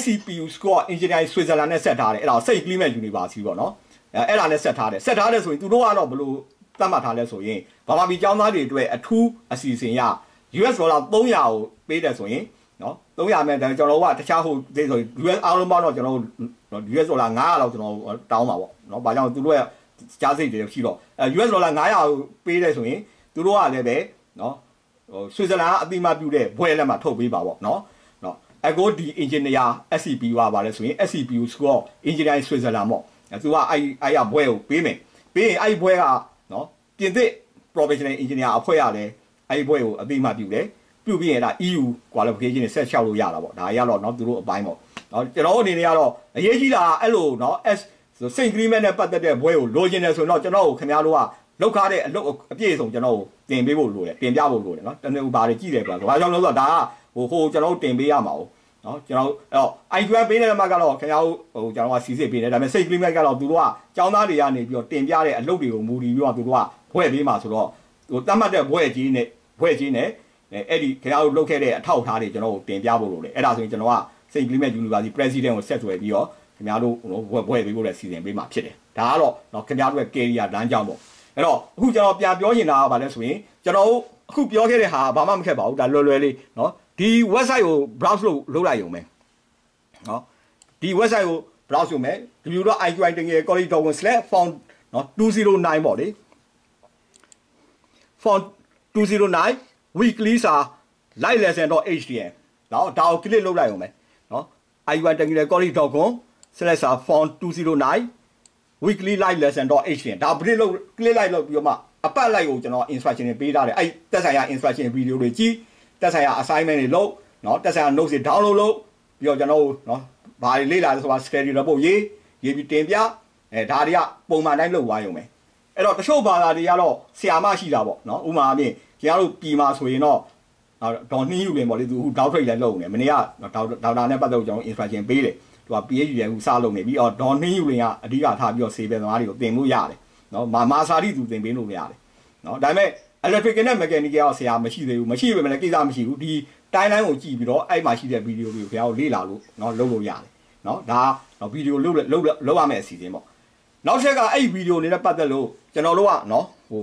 SCPU score engineering Switzerland နဲ့ဆက်ထားတယ်အဲ့ဒါ Saint Clement University ပေါ့နော်အဲအဲ့ဒါနဲ့ဆက်ထားတယ်ဆက်ထားတယ်ဆိုရင်သူတို့ကတော့ဘယ်လိုသတ်မှတ်ထားလဲဆိုရင်ဘာမှမီကျောင်းသားတွေအတွက်အထူးအစီအစဉ်ရ US ဒေါ်လာ300ကိုပေးတယ်ဆိုရင်နော်300မဲ့ကျွန်တော်တို့ကတခြားဟိုဒီဆို US အားလုံးပေါင်းတော့ကျွန်တော်တို့ US ဒေါ်လာ900လောက်ကျွန်တော်တောင်းပါပေါ့နော်ဘာကြောင့်သူတို့ရဲ့ ကြားစိတ်တွေရှိတော့အဲ US ဒေါ်လာ900ပေးတယ်ဆိုရင်သူတို့ကလည်းပဲနော်ဟိုဆွစ်ဇာလန်ကအတိမပြုတဲ့ဘွဲလက်မှာထုတ်ပေးပါပေါ့နော်နော်အကိုဒီ engineer SCPU ကပါလဲဆိုရင် SCPU score engineer Switzerland ပေါ့သူကအဲ့အဲ့ရဘွဲကိုပေးမယ်ပေးရင်အဲ့ဘွဲကနော်ပြင်သစ် professional engineer အဖွဲ့ရလဲအဲ့ဘွဲကိုအတိမပြုတယ်ပြုပြီးရင်ဒါ EU qualification နဲ့ဆက်လျှောက်လို့ရတာပေါ့ဒါရတော့เนาะသူတို့အပိုင်းပေါ့เนาะကျွန်တော်အနေနဲ့ကတော့အရေးကြီးတာအဲ့လိုเนาะ S စိတ်ဂရီးမန့်နဲ့ပတ်သက်တဲ့ဘွဲကိုလိုချင်တယ်ဆိုတော့ကျွန်တော်ကိုခင်ဗျားတို့ကလောက်ခတဲ့အလုပ်အပြည့်အစုံကျွန်တော်ကိုတင်ပေးဖို့လိုတယ်တင်ပြဖို့လိုတယ်နော်တနေ့ဘာတွေကြည့်တယ်ကွာဆိုတော့ဘာကြောင့်လဲဆိုတော့ဒါကဟိုဟိုကျွန်တော်တင်ပေးရမှာ哦နော်ကျွန်တော်အဲ့တော့ IQM ပေးတဲ့မှာကတော့ခင်ဗျားတို့ဟိုကျွန်တော်ကစီစစ်ပေးတယ်ဒါပေမဲ့စိတ်ဂရီးမန့်ကတော့သူတို့ကចောင်းသားတွေကနေပြီးတော့တင်ပြတဲ့အလုပ်တွေကိုမူတည်ပြီးတော့သူတို့ကဘွဲပေးမှာဆိုတော့ဟိုတတ်မှတ်တဲ့ဘွဲကြီးနဲ့ဘွဲကြီးနဲ့အဲ့ဒီခင်ဗျားတို့လုပ်ခဲ့တဲ့အထောက်အထားတွေကျွန်တော်ကိုတင်ပြဖို့လိုတယ်အဲ့ဒါဆိုရင်ကျွန်တော်ကစိတ်ဂရီးမန့် University President ကိုဆက်သွယ်ပြီးတော့ ခင်ဗျားတို့ဘွဲဘွဲပေးဖို့လည်းစီစဉ်ပေးမှာဖြစ်တယ်ဒါကတော့နော်ခင်ဗျားတို့ရဲ့ career လမ်းကြောင်းပေါ့အဲ့တော့အခုကျွန်တော်ပြန်ပြောနေတာကဘာလဲဆိုရင်ကျွန်တော်အခုပြောခဲ့တဲ့ဟာဘာမှမခက်ပါဘူးဒါလွယ်လွယ်လေးနော်ဒီ website ကို browse လုပ်လုပ်လိုက်ရုံပဲနော်ဒီ website ကို browse လုပ်မယ် www.iqi.college.1/found နော်209ပေါ့လေ found 209 weekly စာ live lesson.htm နော်ဒါကို click လုပ်လိုက်အောင်မယ်နော် iuitechnicalcollege.com/form209 weekly live lesson.htn ဒါ click လုပ် click လိုက်လုပ်ပြီးတော့မှအပတ်လိုက်ကိုကျွန်တော် instruction တွေပေးထားတယ်အဲ့တက်ဆိုင်ရာ instruction video တွေကြည့်တက်ဆိုင်ရာ assignment တွေလုပ်နော်တက်ဆိုင်ရာ notes တွေ download လုပ်ပြီးတော့ကျွန်တော်နော်ဘာတွေလေ့လာလဲဆိုတာ schedule report ရေးရေးပြီးတင်ပြအဲဒါတွေကပုံမှန်တိုင်းလုပ်သွားရုံပဲအဲ့တော့တချို့ဘာသာတွေကတော့ဆရာမရှိတာပေါ့နော်ဥမာအပြင်ကျွန်တော်တို့ပြည်မှာဆိုရင်တော့ဒေါ်နှင်းယူလင်ပေါ့လေသူဟို down trade လည်းလုပ်နေမနေ့ကဒေါက်ဒေါက်တာနဲ့ပတ်သက်လို့ကျွန်တော် instruction ပေးတယ် သူက PHU ရန်ကူစလုပ်နေပြီးတော့ဒေါ်နှင်းယူလင်ကအဓိကထားပြီးတော့ဆေးပဲသမားတွေကိုတင်လို့ရတယ်နော်မာမာစာတိသူတင်ပေးလို့ရတယ်နော်ဒါပေမဲ့ electric နဲ့ mechanical ရောဆရာမရှိသေးဘူးမရှိပေမဲ့ကိစ္စမရှိဘူးဒီ timeline ကိုကြည့်ပြီးတော့အဲ့မှာရှိတဲ့ဗီဒီယိုတွေကိုခင်ဗျားတို့လေ့လာလို့နော်လုပ်လို့ရတယ်နော်ဒါတော့ဗီဒီယိုလုပ်လုပ်လုပ်ရမယ့်အစီအစဉ်ပေါ့နောက်ချက်ကအဲ့ဗီဒီယိုလေးနဲ့ပတ်သက်လို့ကျွန်တော်တို့ကနော်ဟို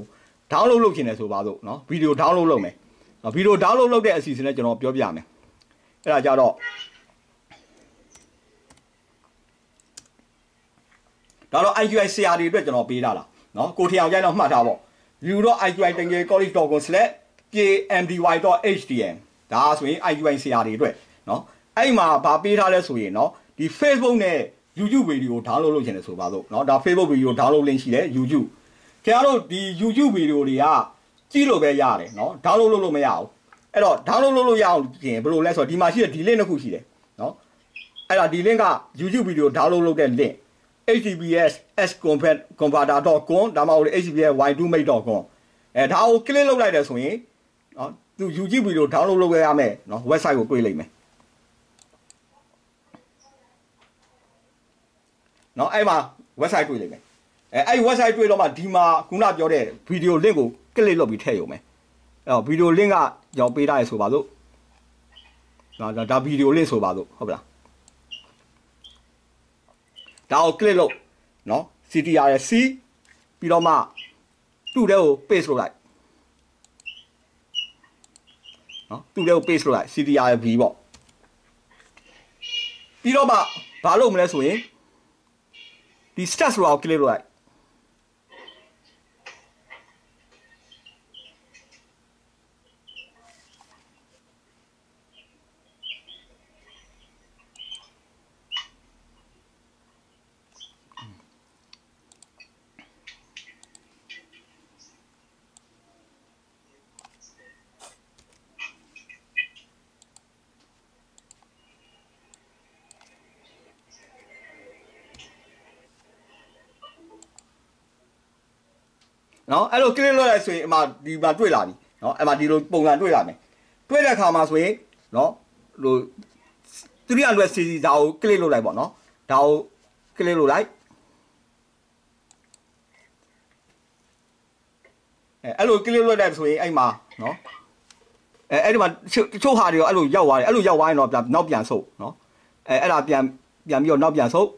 download လုပ်ချင်တယ်ဆိုပါစို့နော်ဗီဒီယို download လုပ်မယ်နော်ဗီဒီယို download လုပ်တဲ့အစီအစဉ်နဲ့ကျွန်တော်ပြောပြမယ်အဲ့ဒါကြတော့ ဒါတော့ IQI ဆရာတွေအတွက်ကျွန်တော်ပေးတာလားเนาะကိုထီအောင်ကျန်းတော့မှတ်ထားပေါ့ view.iqi.college.pmdy.htm ဒါဆိုရင် IQI ဆရာတွေအတွက်เนาะအဲ့မှာဗာပေးထားလဲဆိုရင်เนาะဒီ Facebook နဲ့ YouTube ဗီဒီယို download လုပ်ချင်တယ်ဆိုပါစို့เนาะဒါ Facebook ဗီဒီယို download link ရှိတယ် YouTube ခင်ဗျားတို့ဒီ YouTube ဗီဒီယိုတွေကကြည့်လို့ပဲရတယ်เนาะ download လုပ်လို့မရဘူးအဲ့တော့ download လုပ်လို့ရအောင်ပြင်ဘယ်လိုလဲဆိုတော့ဒီမှာရှိတဲ့ဒီ link တစ်ခုရှိတယ်เนาะအဲ့ဒါဒီ link က YouTube ဗီဒီယို download လုပ်တဲ့ link https sconverter.com ဒါမှမဟုတ် https y2mate.com အဲဒါကို click လုပ်လိုက်တယ်ဆိုရင်နော်သူ YouTube video download လုပ်ရမယ်နော် website ကိုတွေ့လိမ့်မယ်နော်အဲ့မှာ website တွေ့လိမ့်မယ်အဲအဲ့ website တွေ့တော့မှဒီမှာခုနပြောတဲ့ video link ကို click လုပ်ပြီးထည့်ရုံပဲအဲ့တော့ video link ကကြောင်ပေးထားရဆိုပါစို့ဒါဒါ video link ဆိုပါစို့ဟုတ်ပလား ဒါကို click လုပ်နော် CTRL C ပြီးတော့မှသူ့တဲ့ကို paste လုပ်လိုက်နော်သူ့တဲ့ကို paste လုပ်လိုက် CTRL V ပေါ့ပြီးတော့မှဘာလုပ်မလဲဆိုရင်ဒီ stats ဆိုတာကို click လုပ်လိုက် နော်အဲ့လို click လုပ်လိုက်ဆိုရင်အမှဒီမှာတွေ့လာပြီနော်အဲ့မှာဒီလိုပုံစံတွေ့လာမယ်တွေ့တဲ့အခါမှာဆိုရင်နော်ဟို300 cc ဒါကို click လုပ်လိုက်ပေါ့နော်ဒါကို click လုပ်လိုက်အဲအဲ့လို click လုပ်လိုက်ဆိုရင်အဲ့မှာနော်အဲအဲ့ဒီမှာတချို့ဟာတွေရောအဲ့လိုရောက်သွားတယ်အဲ့လိုရောက်သွားရင်တော့ပြန်နောက်ပြန်ဆုပ်နော်အဲအဲ့ဒါပြန်ပြန်ပြီးတော့နောက်ပြန်ဆုပ်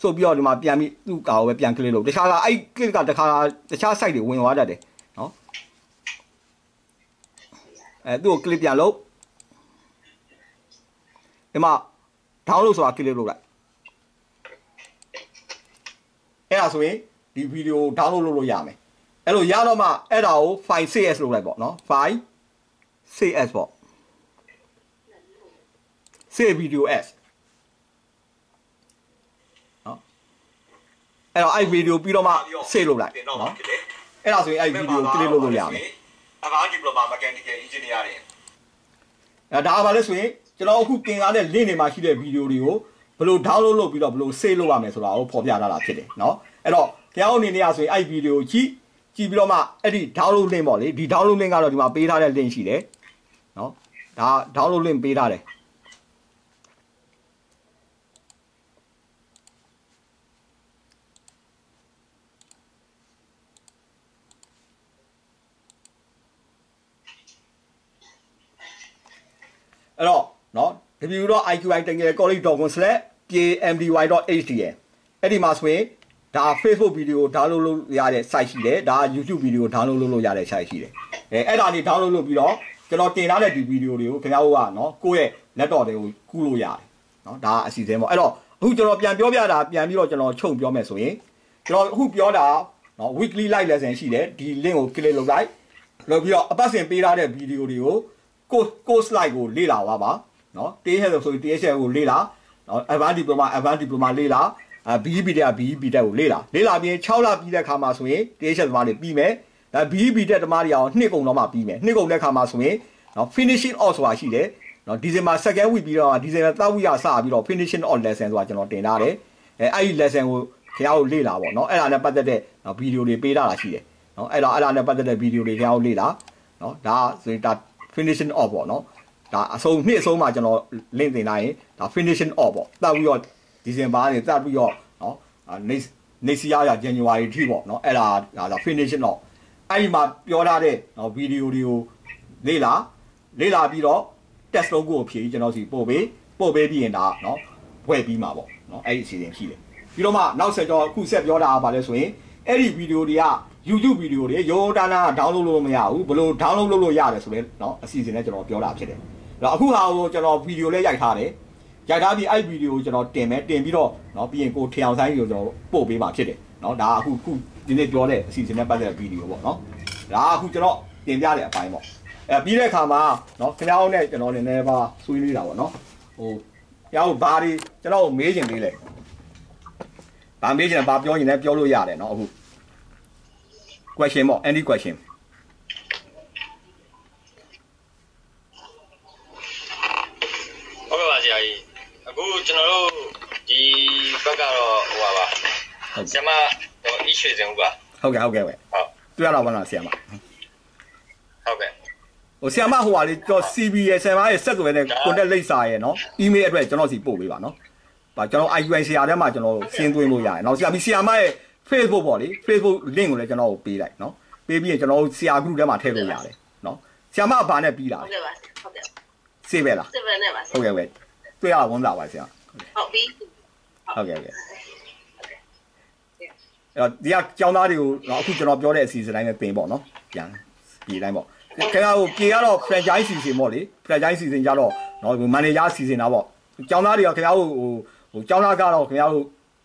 ဆိုပြီးတော့ဒီမှာပြန်ပြီးသူ့ကာကိုပဲပြန် click လုပ်တခြားကအဲ့ click ကတခါတခြား site တွေဝင်သွားတတ်တယ်နော်အဲသူ့ကို click ပြန်လုပ်ဒီမှာ download ဆိုတာ click လုပ်လိုက်အဲ့ဒါဆိုရင်ဒီဗီဒီယို download လုပ်လို့ရမယ်အဲ့လိုရတော့မှအဲ့ဒါကို file cs လုပ်လိုက်ပေါ့နော် file cs ပေါ့ save video s အဲ့တော့အဲ့ဗီဒီယိုပြီးတော့မှဆေးလုပ်လိုက်နော်အဲ့ဒါဆိုရင်အဲ့ဗီဒီယိုကလစ်လုပ်လို့ရမယ်အကောင်ဒီပလိုမာမကန်တီကယ်အင်ဂျင်နီယာတွေအဲဒါပါလဲဆိုရင်ကျွန်တော်အခုသင်ကားတဲ့ link တွေမှာရှိတဲ့ဗီဒီယိုတွေကိုဘယ်လို download လုပ်ပြီးတော့ဘယ်လို save လုပ်ရမယ်ဆိုတာကိုဖော်ပြထားတာဖြစ်တယ်နော်အဲ့တော့တရားအနေနဲ့ကဆိုရင်အဲ့ဗီဒီယိုကြည့်ကြည့်ပြီးတော့မှအဲ့ဒီ download link ပေါ့လေဒီ download link ကတော့ဒီမှာပေးထားတဲ့ link ရှိတယ်နော်ဒါ download link ပေးထားတယ် အဲ့တော့เนาะ w.iqi.college.com/pmdy.htm အဲ့ဒီမှာဆိုရင်ဒါ Facebook ဗီဒီယို download လုပ်ရတဲ့ site ရှိတယ်ဒါ YouTube ဗီဒီယို download လုပ်လို့ရတဲ့ site ရှိတယ်အဲအဲ့ဒါလေး download လုပ်ပြီးတော့ကျွန်တော်တင်ထားတဲ့ဒီဗီဒီယိုတွေကိုခင်ဗျားတို့ကเนาะကိုယ့်ရဲ့ laptop တွေကိုကူးလို့ရတယ်เนาะဒါအစီအစဉ်ပေါ့အဲ့တော့အခုကျွန်တော်ပြန်ပြောပြတာပြန်ပြီးတော့ကျွန်တော်ခြုံပြောမယ်ဆိုရင်ကျွန်တော်အခုပြောတာเนาะ weekly live lesson ရှိတယ်ဒီ link ကို click လုပ်လိုက်လုပ်ပြီးတော့အပတ်စဉ်ပေးထားတဲ့ဗီဒီယိုတွေကို course course slide ကိုလေ့လာပါပါနော် THS ဆိုရင် THS ကိုလေ့လာနော် Advanced Diploma Advanced Diploma လေ့လာအာ BEP တက် BEP တက်ကိုလေ့လာလေ့လာပြီး6လပြီးတဲ့ခါမှာဆိုရင် THS သမားတွေပြီးမယ်ဒါ BEP တက်သမားတွေအောင်နှစ်ကုန်တော့မှပြီးမယ်နှစ်ကုန်တဲ့ခါမှာဆိုရင်နော် finishing off ဆိုတာရှိတယ်နော်ဒီဇင်ဘာ second week ပြီးတော့ဒီဇင်ဘာ third week ကစပြီးတော့ finishing off lesson ဆိုတာကျွန်တော်တင်ထားတယ်အဲအဲ့ဒီ lesson ကိုခင်ဗျားတို့လေ့လာပေါ့နော်အဲ့ဒါနဲ့ပတ်သက်တဲ့ဗီဒီယိုတွေပေးထားတာရှိတယ်နော်အဲ့ဒါအဲ့ဒါနဲ့ပတ်သက်တဲ့ဗီဒီယိုတွေခင်ဗျားတို့လေ့လာနော်ဒါဆိုရင်ဒါ finishing off ပေါ့နော်ဒါအဆုံးနှစ်အဆုံးမှာကျွန်တော် link တင်ထားရင်ဒါ finishing off ပေါ့တက်ပြီးတော့ဒီဇင်ဘာနေတက်ပြီးတော့နော်နေနေစီရရ January ထိပေါ့နော်အဲ့ဒါဒါ finishing off အဲ့ဒီမှာပြောထားတဲ့နော်ဗီဒီယိုတွေကိုလေ့လာလေ့လာပြီးတော့ test လုပ်ကိုဖြေကျွန်တော်စီပို့ပေးပို့ပေးပြီးရင်ဒါနော်ဝယ်ပြီးမှာပေါ့နော်အဲ့ဒီအစီအစဉ်ရှိတယ်ပြီးတော့မှနောက်ဆက်တော့အခုဆက်ပြောတာကဘာလဲဆိုရင်အဲ့ဒီဗီဒီယိုတွေက YouTube ဗီဒီယိုတွေရိုးတာနာ download လုပ်လို့မရဘူးဘယ်လို download လုပ်လို့ရတယ်ဆိုလဲเนาะအစီအစဉ်နဲ့ကျွန်တော်ပြောတာဖြစ်တယ်။အဲ့တော့အခုဟာကိုကျွန်တော်ဗီဒီယိုလေးရိုက်ထားတယ်။ရိုက်ထားပြီးအဲ့ဗီဒီယိုကိုကျွန်တော်တင်မယ်တင်ပြီးတော့เนาะပြီးရင်ကိုထင်အောင်ဆိုင်ကိုကျွန်တော်ပို့ပေးမှာဖြစ်တယ်။เนาะဒါအခုခုဒီနေ့ပြောတဲ့အစီအစဉ်နဲ့ပတ်သက်တဲ့ဗီဒီယိုပေါ့เนาะ။ဒါအခုကျွန်တော်တင်ပြတဲ့အပိုင်းပေါ့။အဲပြီးတဲ့အခါမှာเนาะခင်ဗျားတို့နဲ့ကျွန်တော်နည်းနည်းပါဆွေးနွေးတာပေါ့เนาะ။ဟိုခင်ဗျားတို့ဘာတွေကျွန်တော်မေးချင်သေးလဲ။ဘာမေးချင်လဲဘာပြောချင်လဲပြောလို့ရတယ်เนาะအခု question ပေါ့ any question ဟုတ်ကဲ့ပါဆရာကြီးအခုကျွန်တော်တို့ဒီဘက်ကတော့ဟိုပါပါဟုတ်ဆရာမဟို issue စင်ဦးပါဟုတ်ကဲ့ဟုတ်ကဲ့ပဲဟုတ်တွေ့ရတော့ဘာလားဆရာမဟုတ်ကဲ့ဟိုဆရာမဟိုဟာလေးကျွန်တော် CB ရဲ့ဆရာမရဲ့ဆက်သွယ်တဲ့ contact လိပ်စာရဲ့နော် email အတွက်ကျွန်တော်စီပို့ပေးပါနော်။ဘာကျွန်တော် IUI ဆရာထဲမှာကျွန်တော်စင်းသွင်းလို့ရတယ်။နောက်ဆရာမဆရာမရဲ့ Facebook ပေါ့လေ Facebook link ကိုလည်းကျွန်တော်ကိုပေးလိုက်နော်။ပေးပြီးရင်ကျွန်တော်ဆရာ group ထဲမှာထည့်လို့ရတယ်နော်။ဆရာမကဘာနဲ့ပြီးတာဟုတ်လဲကဲ့ပါဟုတ်ကဲ့။စေးပဲလားစစ်ဘက်နဲ့ပါ။ဟုတ်ကဲ့ပဲ။တွေ့ရတာဝန်တာပါဆရာဟုတ်ပြီ။ဟုတ်ကဲ့ဟုတ်ကဲ့။အဲ့တော့ဒီကကျောင်းသားတွေကိုတော့အခုကျွန်တော်ပြောတဲ့အစီအစဉ်တိုင်းနဲ့တင်ပေါ့နော်။ပြန်ပြည်တိုင်းပေါ့။ခင်ဗျားတို့ပြေကတော့ franchise စီစဉ်ပေါ့လေ franchise စီစဉ်ကြတော့နော်မန်နေဂျာစီစဉ်တာပေါ့။ကျောင်းသားတွေကခင်ဗျားတို့ဟိုဟိုကျောင်းသားကတော့ခင်ဗျားတို့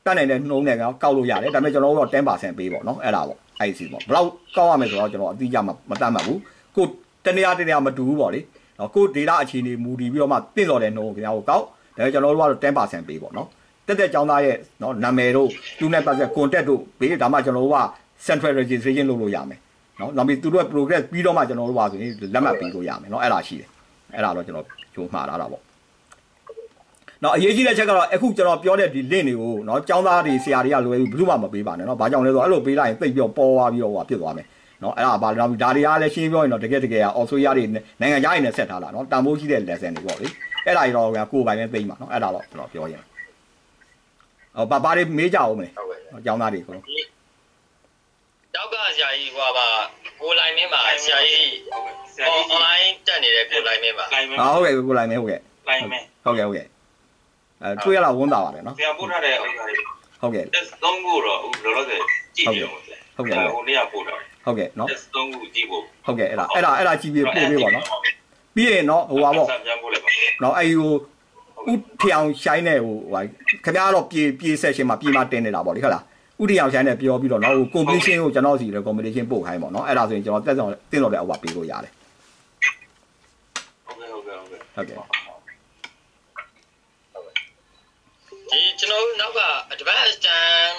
တတ်နိုင်တဲ့နှုံးနဲ့ကောက်လို့ရတယ်။ဒါပေမဲ့ကျွန်တော်တို့တော့10%ပေးပေါ့နော်။အဲ့ဒါပေါ့။အဲ့ဒီစီပေါ့။ဘယ်လောက်ကောက်ရမယ်ဆိုတော့ကျွန်တော်အတိအကျမမတတ်မှတ်ဘူး။ကိုတနေရာတနေရာမတူဘူးပေါ့လေ။နော်ကို data အခြေအနေမူတည်ပြီးတော့မှတင့်တော်တဲ့နှုံးကိုခင်ဗျားတို့ကောက်။ဒါပေမဲ့ကျွန်တော်တို့ကတော့10%ပေးပေါ့နော်။တက်တဲ့ကျောင်းသားရဲ့နော်နာမည်တို့သူနဲ့ပတ်သက် contact တို့ဘေးဒါမှကျွန်တော်တို့က central registration လုပ်လို့ရမယ်နော်နောက်ပြီးသူတို့ရဲ့ progress ပြီးတော့မှကျွန်တော်တို့ပါဆိုရင်လက်မှတ်ပေးလို့ရမယ်နော်အဲ့ဒါရှိတယ်အဲ့ဒါတော့ကျွန်တော်ဂျုံမှားလာတာပေါ့ နော်အရေးကြီးတဲ့ချက်ကတော့အခုကျွန်တော်ပြောတဲ့ဒီ link တွေကိုနော်ကျောင်းသားတွေဆရာတွေကလွယ်ဘူးဘယ်သူမှမပေးပါနဲ့နော်ဘာကြောင့်လဲဆိုတော့အဲ့လိုပေးလိုက်ရင်သိပ်ပြီးတော့ပေါ်သွားပြီးတော့ဟိုဖြစ်သွားမယ်နော်အဲ့ဒါဘာလဲနောက်ပြီးဒါတွေကလည်းရှင်းပြောရင်တော့တကယ်တကယ်အော်ဆိုရတွေနိုင်ငံခြားတွေနဲ့ဆက်ထားတာနော်တန်ဖိုးရှိတဲ့ lesson တွေပေါ့လေအဲ့ဒါတွေတော့ကိုယ်ပိုင်နဲ့သိမ့်ပါနော်အဲ့ဒါတော့ကျွန်တော်ပြောရင်ဟောဘာဘာတွေမေးကြအောင်မလဲဟုတ်ကဲ့နော်ကျောင်းသားတွေကတော့ဒီနောက်ကဆရာကြီးဟိုပါကိုလိုင်းမင်းပါဆရာကြီးဆရာကြီး online တက်နေတဲ့ကိုလိုင်းမင်းပါလိုင်းမဲဟာဟုတ်ကဲ့ကိုလိုက်မယ်ဟုတ်ကဲ့လိုင်းမဲဟုတ်ကဲ့ဟုတ်ကဲ့ အဲတွေ့ရတာဝန်တာပါတယ်နော်ဆရာပို့ထားတဲ့ဥစ္စာတွေဟုတ်ကဲ့ test 3ခုတော့လောလောဆယ်ကြည့်ကြည့်အောင်ဆရာဟုတ်ကဲ့ဟိုနေ့ကပို့ထားတယ်ဟုတ်ကဲ့နော် test 3ခုကြည့်ဖို့ဟုတ်ကဲ့အဲ့ဒါအဲ့ဒါအဲ့ဒါကြည့်ပြီးပို့ပေးပါနော်ပြီးရင်နော်ဟိုပါပေါ့ဆရာပြန်ပို့လိုက်ပါနော်အဲ့ဒီဟိုဥထျောင်ရှိုင်းတဲ့ဟိုဟိုခင်ဗျားတော့ပြေပြေ section မှာပြေမတင်နေတာပေါ့လေဟုတ်လားဥထျောင်ရှိုင်းတဲ့ပြောပြီးတော့နော်ဟို competition ကိုကျွန်တော်စီလည်း competition ပို့ခိုင်းပေါ့နော်အဲ့ဒါဆိုရင်ကျွန်တော်တက်ဆောင်တင်းတော်တဲ့အဝပေးလို့ရတယ်ဟုတ်ကဲ့ဟုတ်ကဲ့ဟုတ်ကဲ့ဟုတ်ကဲ့ ဒီကျွန်တော်တို့နောက်က advanced stand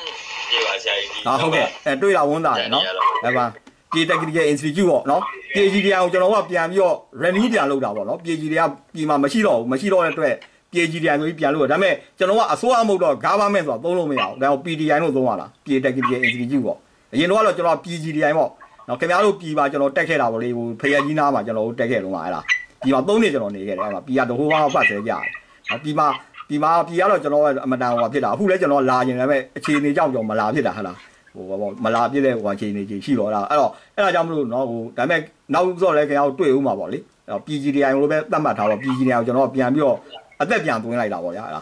ဒီပါဆရာကြီးဟာဟုတ်ကဲ့အဲတွေ့တာဝန်တာတယ်နော်အဲ့ပါပြေ technical institute ပေါ့နော်ပြေ GDI ကိုကျွန်တော်ကပြန်ပြီးတော့ renew ပြန်လုပ်တာပေါ့နော်ပြေ GDI ကပြည်မှာမရှိတော့ဘူးမရှိတော့တဲ့အတွက်ပြေ GDI မျိုးပြန်လုပ်ရဒါပေမဲ့ကျွန်တော်ကအစိုးရမဟုတ်တော့ government ဆိုတာသုံးလို့မရဘူးဒါတော့ PDI လို့သုံးရတာပြေ technical institute ပေါ့အရင်တော့ကတော့ကျွန်တော် PGDI ပေါ့နော်ခင်ဗျားတို့ပြည်ပါကျွန်တော်တက်ခဲ့တာပေါ့လေဟိုဖရကြီးနားမှာကျွန်တော်တို့တက်ခဲ့လုံးကအဲ့ဒါပြည်မှာ၃နှစ်ကျွန်တော်နေခဲ့တယ်အဲ့မှာပြည်ကတဟိုးဟောင်းပတ်ဆဲကြတယ်နော်ပြည်မှာပြ ည်မှာပြည်ကတော့ကျွန်တော်ကအမတန်ဟိုဖြစ်တာအခုလည်းကျွန်တော်လာကျင်တယ်ပဲအခြေအနေကြောင့်ကျွန်တော်မလာဖြစ်တာဟဟလားဟိုဘောမလာပြည့်တဲ့ဟိုအခြေအနေကြီးရှိတော့အဲ့တော့အဲ့ဒါကြောင့်မလို့နော်ဟိုဒါပေမဲ့နောက်ဆိုတော့လည်းခင်ဗျားတို့တွေ့ဦးမှာပေါ့လေအဲ့တော့ PGDI လို့ပဲသတ်မှတ်ထားတော့ PGDI ကိုကျွန်တော်ပြန်ပြီးတော့အသက်ပြန်သွင်းလိုက်တာပေါ့ဗျာအဲ့ဒါ